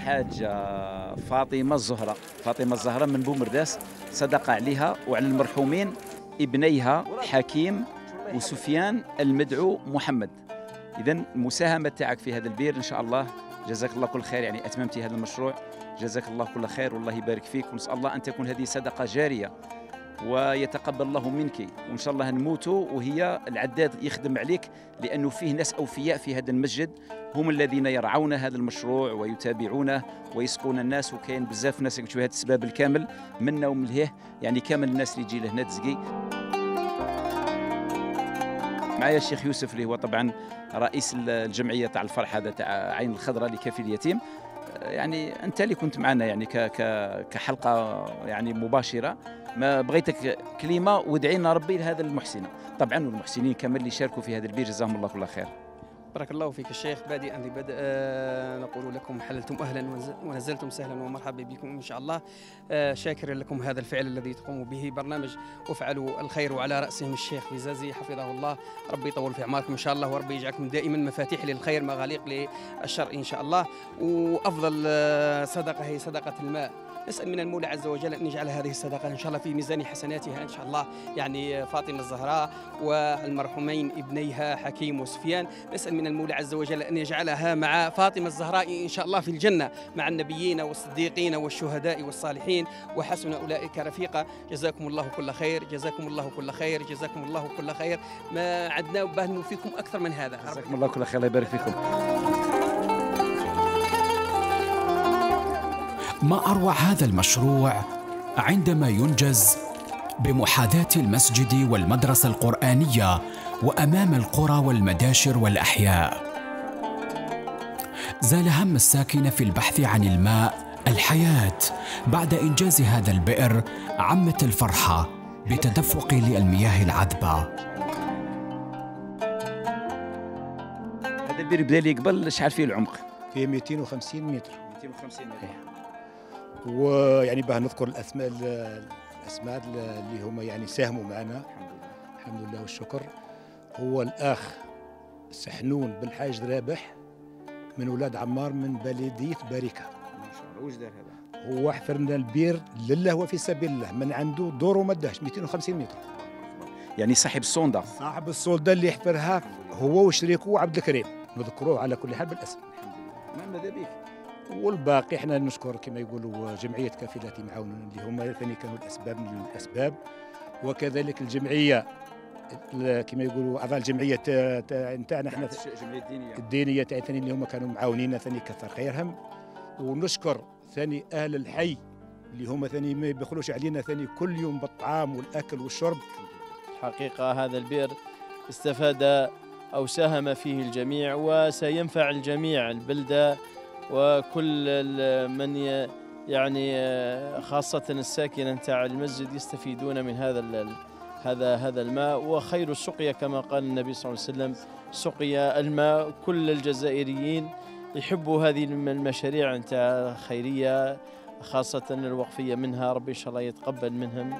حاجة. فاطمة الزهرة. فاطمة الزهرة من بومرداس صدق عليها وعلى المرحومين ابنيها حكيم وسفيان المدعو محمد. إذا المساهمة تاعك في هذا البير إن شاء الله جزاك الله كل خير. يعني أتممتي هذا المشروع. جزاك الله كل خير. والله يبارك فيك. ونسأل الله أن تكون هذه صدقة جارية. ويتقبل الله منك. وإن شاء الله نموتوا وهي العداد يخدم عليك لأنه فيه ناس أوفياء في هذا المسجد. هم الذين يرعون هذا المشروع ويتابعونه ويسقون الناس وكاين بزاف ناس يكتشفوا هذا السباب الكامل. منا ومن لهيه يعني كامل الناس اللي يجي لهنا تزقي معايا الشيخ يوسف اللي هو طبعا رئيس الجمعية تاع الفرح هذا تاع عين الخضراء لكفي اليتيم. يعني أنت اللي كنت معنا يعني كحلقة يعني مباشرة. ما بغيتك كلمة وادعي لنا ربي لهذا المحسنه طبعا والمحسنين كامل اللي شاركوا في هذا البير جزاهم الله كل خير. بارك الله فيك الشيخ. بادئا ببدء آه، نقول لكم حللتم أهلا ونز- ونزلتم سهلا ومرحبا بكم إن شاء الله. آه، شاكرا لكم هذا الفعل الذي تقوموا به برنامج وافعلوا الخير وعلى رأسهم. الشيخ بزازي حفظه الله. ربي يطول في أعماركم إن شاء الله وربي يجعلكم دائما مفاتيح للخير مغاليق للشر إن شاء الله. وأفضل آه، صدقة هي صدقة الماء. نسأل من المولى عز وجل أن يجعل هذه الصدقة إن شاء الله في ميزان حسناتها إن شاء الله. يعني فاطمة الزهراء والمرحومين ابنيها حكيم وسفيان. نسأل من المولى عز وجل أن يجعلها مع فاطمة الزهراء إن شاء الله في الجنة مع النبيين والصديقين والشهداء والصالحين. وحسن أولئك رفيقا. جزاكم الله كل خير. جزاكم الله كل خير. جزاكم الله كل خير. ما عدنا باه نوفيكم أكثر من هذا. جزاكم الله كل خير. الله يبارك فيكم. ما أروع هذا المشروع عندما ينجز بمحاذاة المسجد والمدرسة القرآنية وأمام القرى والمداشر والأحياء. زال هم الساكن في البحث عن الماء الحياة بعد إنجاز هذا البئر عمت الفرحة بتدفق للمياه العذبة. هذا البئر بدا لي قبل شحال فيه العمق؟ فيه 250 متر. 250 متر. ويعني باه نذكر الأسماء الأسماء اللي هما يعني ساهموا معنا. الحمد لله. والشكر. هو الأخ سحنون بن حاج رابح من ولاد عمار من بلدية باركه ما شاء الله. واش دار هذا؟ هو حفرنا البير لله وفي سبيل الله. من عنده دور وما داش 250 متر. يعني صاحب الصوندا صاحب الصوندا اللي حفرها هو وشريكه عبد الكريم. نذكروه على كل حال بالاسم. ماذا بك والباقي إحنا نشكر كما يقولوا جمعية كافلات معاون اللي هما ثاني كانوا الأسباب من الأسباب. وكذلك الجمعية كما يقولوا اعضاء الجمعية نتاعنا إحنا الجمعيه الدينيه الدينية تاع ثاني اللي هما كانوا معاونينا ثاني كثر خيرهم. ونشكر ثاني أهل الحي اللي هما ثاني ما يبخلوش علينا ثاني كل يوم بالطعام والأكل والشرب. حقيقة هذا البئر استفاد أو ساهم فيه الجميع وسينفع الجميع البلدة وكل من يعني خاصة الساكنة نتاع المسجد يستفيدون من هذا هذا هذا الماء. وخير السقيا كما قال النبي صلى الله عليه وسلم سقيا الماء. كل الجزائريين يحبوا هذه المشاريع نتاع خيرية خاصة الوقفية منها. ربي إن شاء الله يتقبل منهم.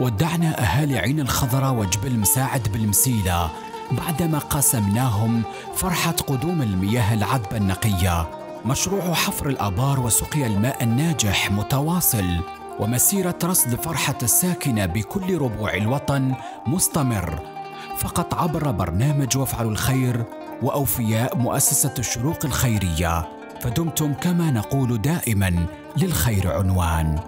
ودعنا أهالي عين الخضراء وجبل مساعد بالمسيلة. بعدما قاسمناهم فرحة قدوم المياه العذبة النقية مشروع حفر الآبار وسقيا الماء الناجح متواصل ومسيرة رصد فرحة الساكنة بكل ربوع الوطن مستمر. فقط عبر برنامج وافعلوا الخير وأوفياء مؤسسة الشروق الخيرية فدمتم كما نقول دائما للخير عنوان.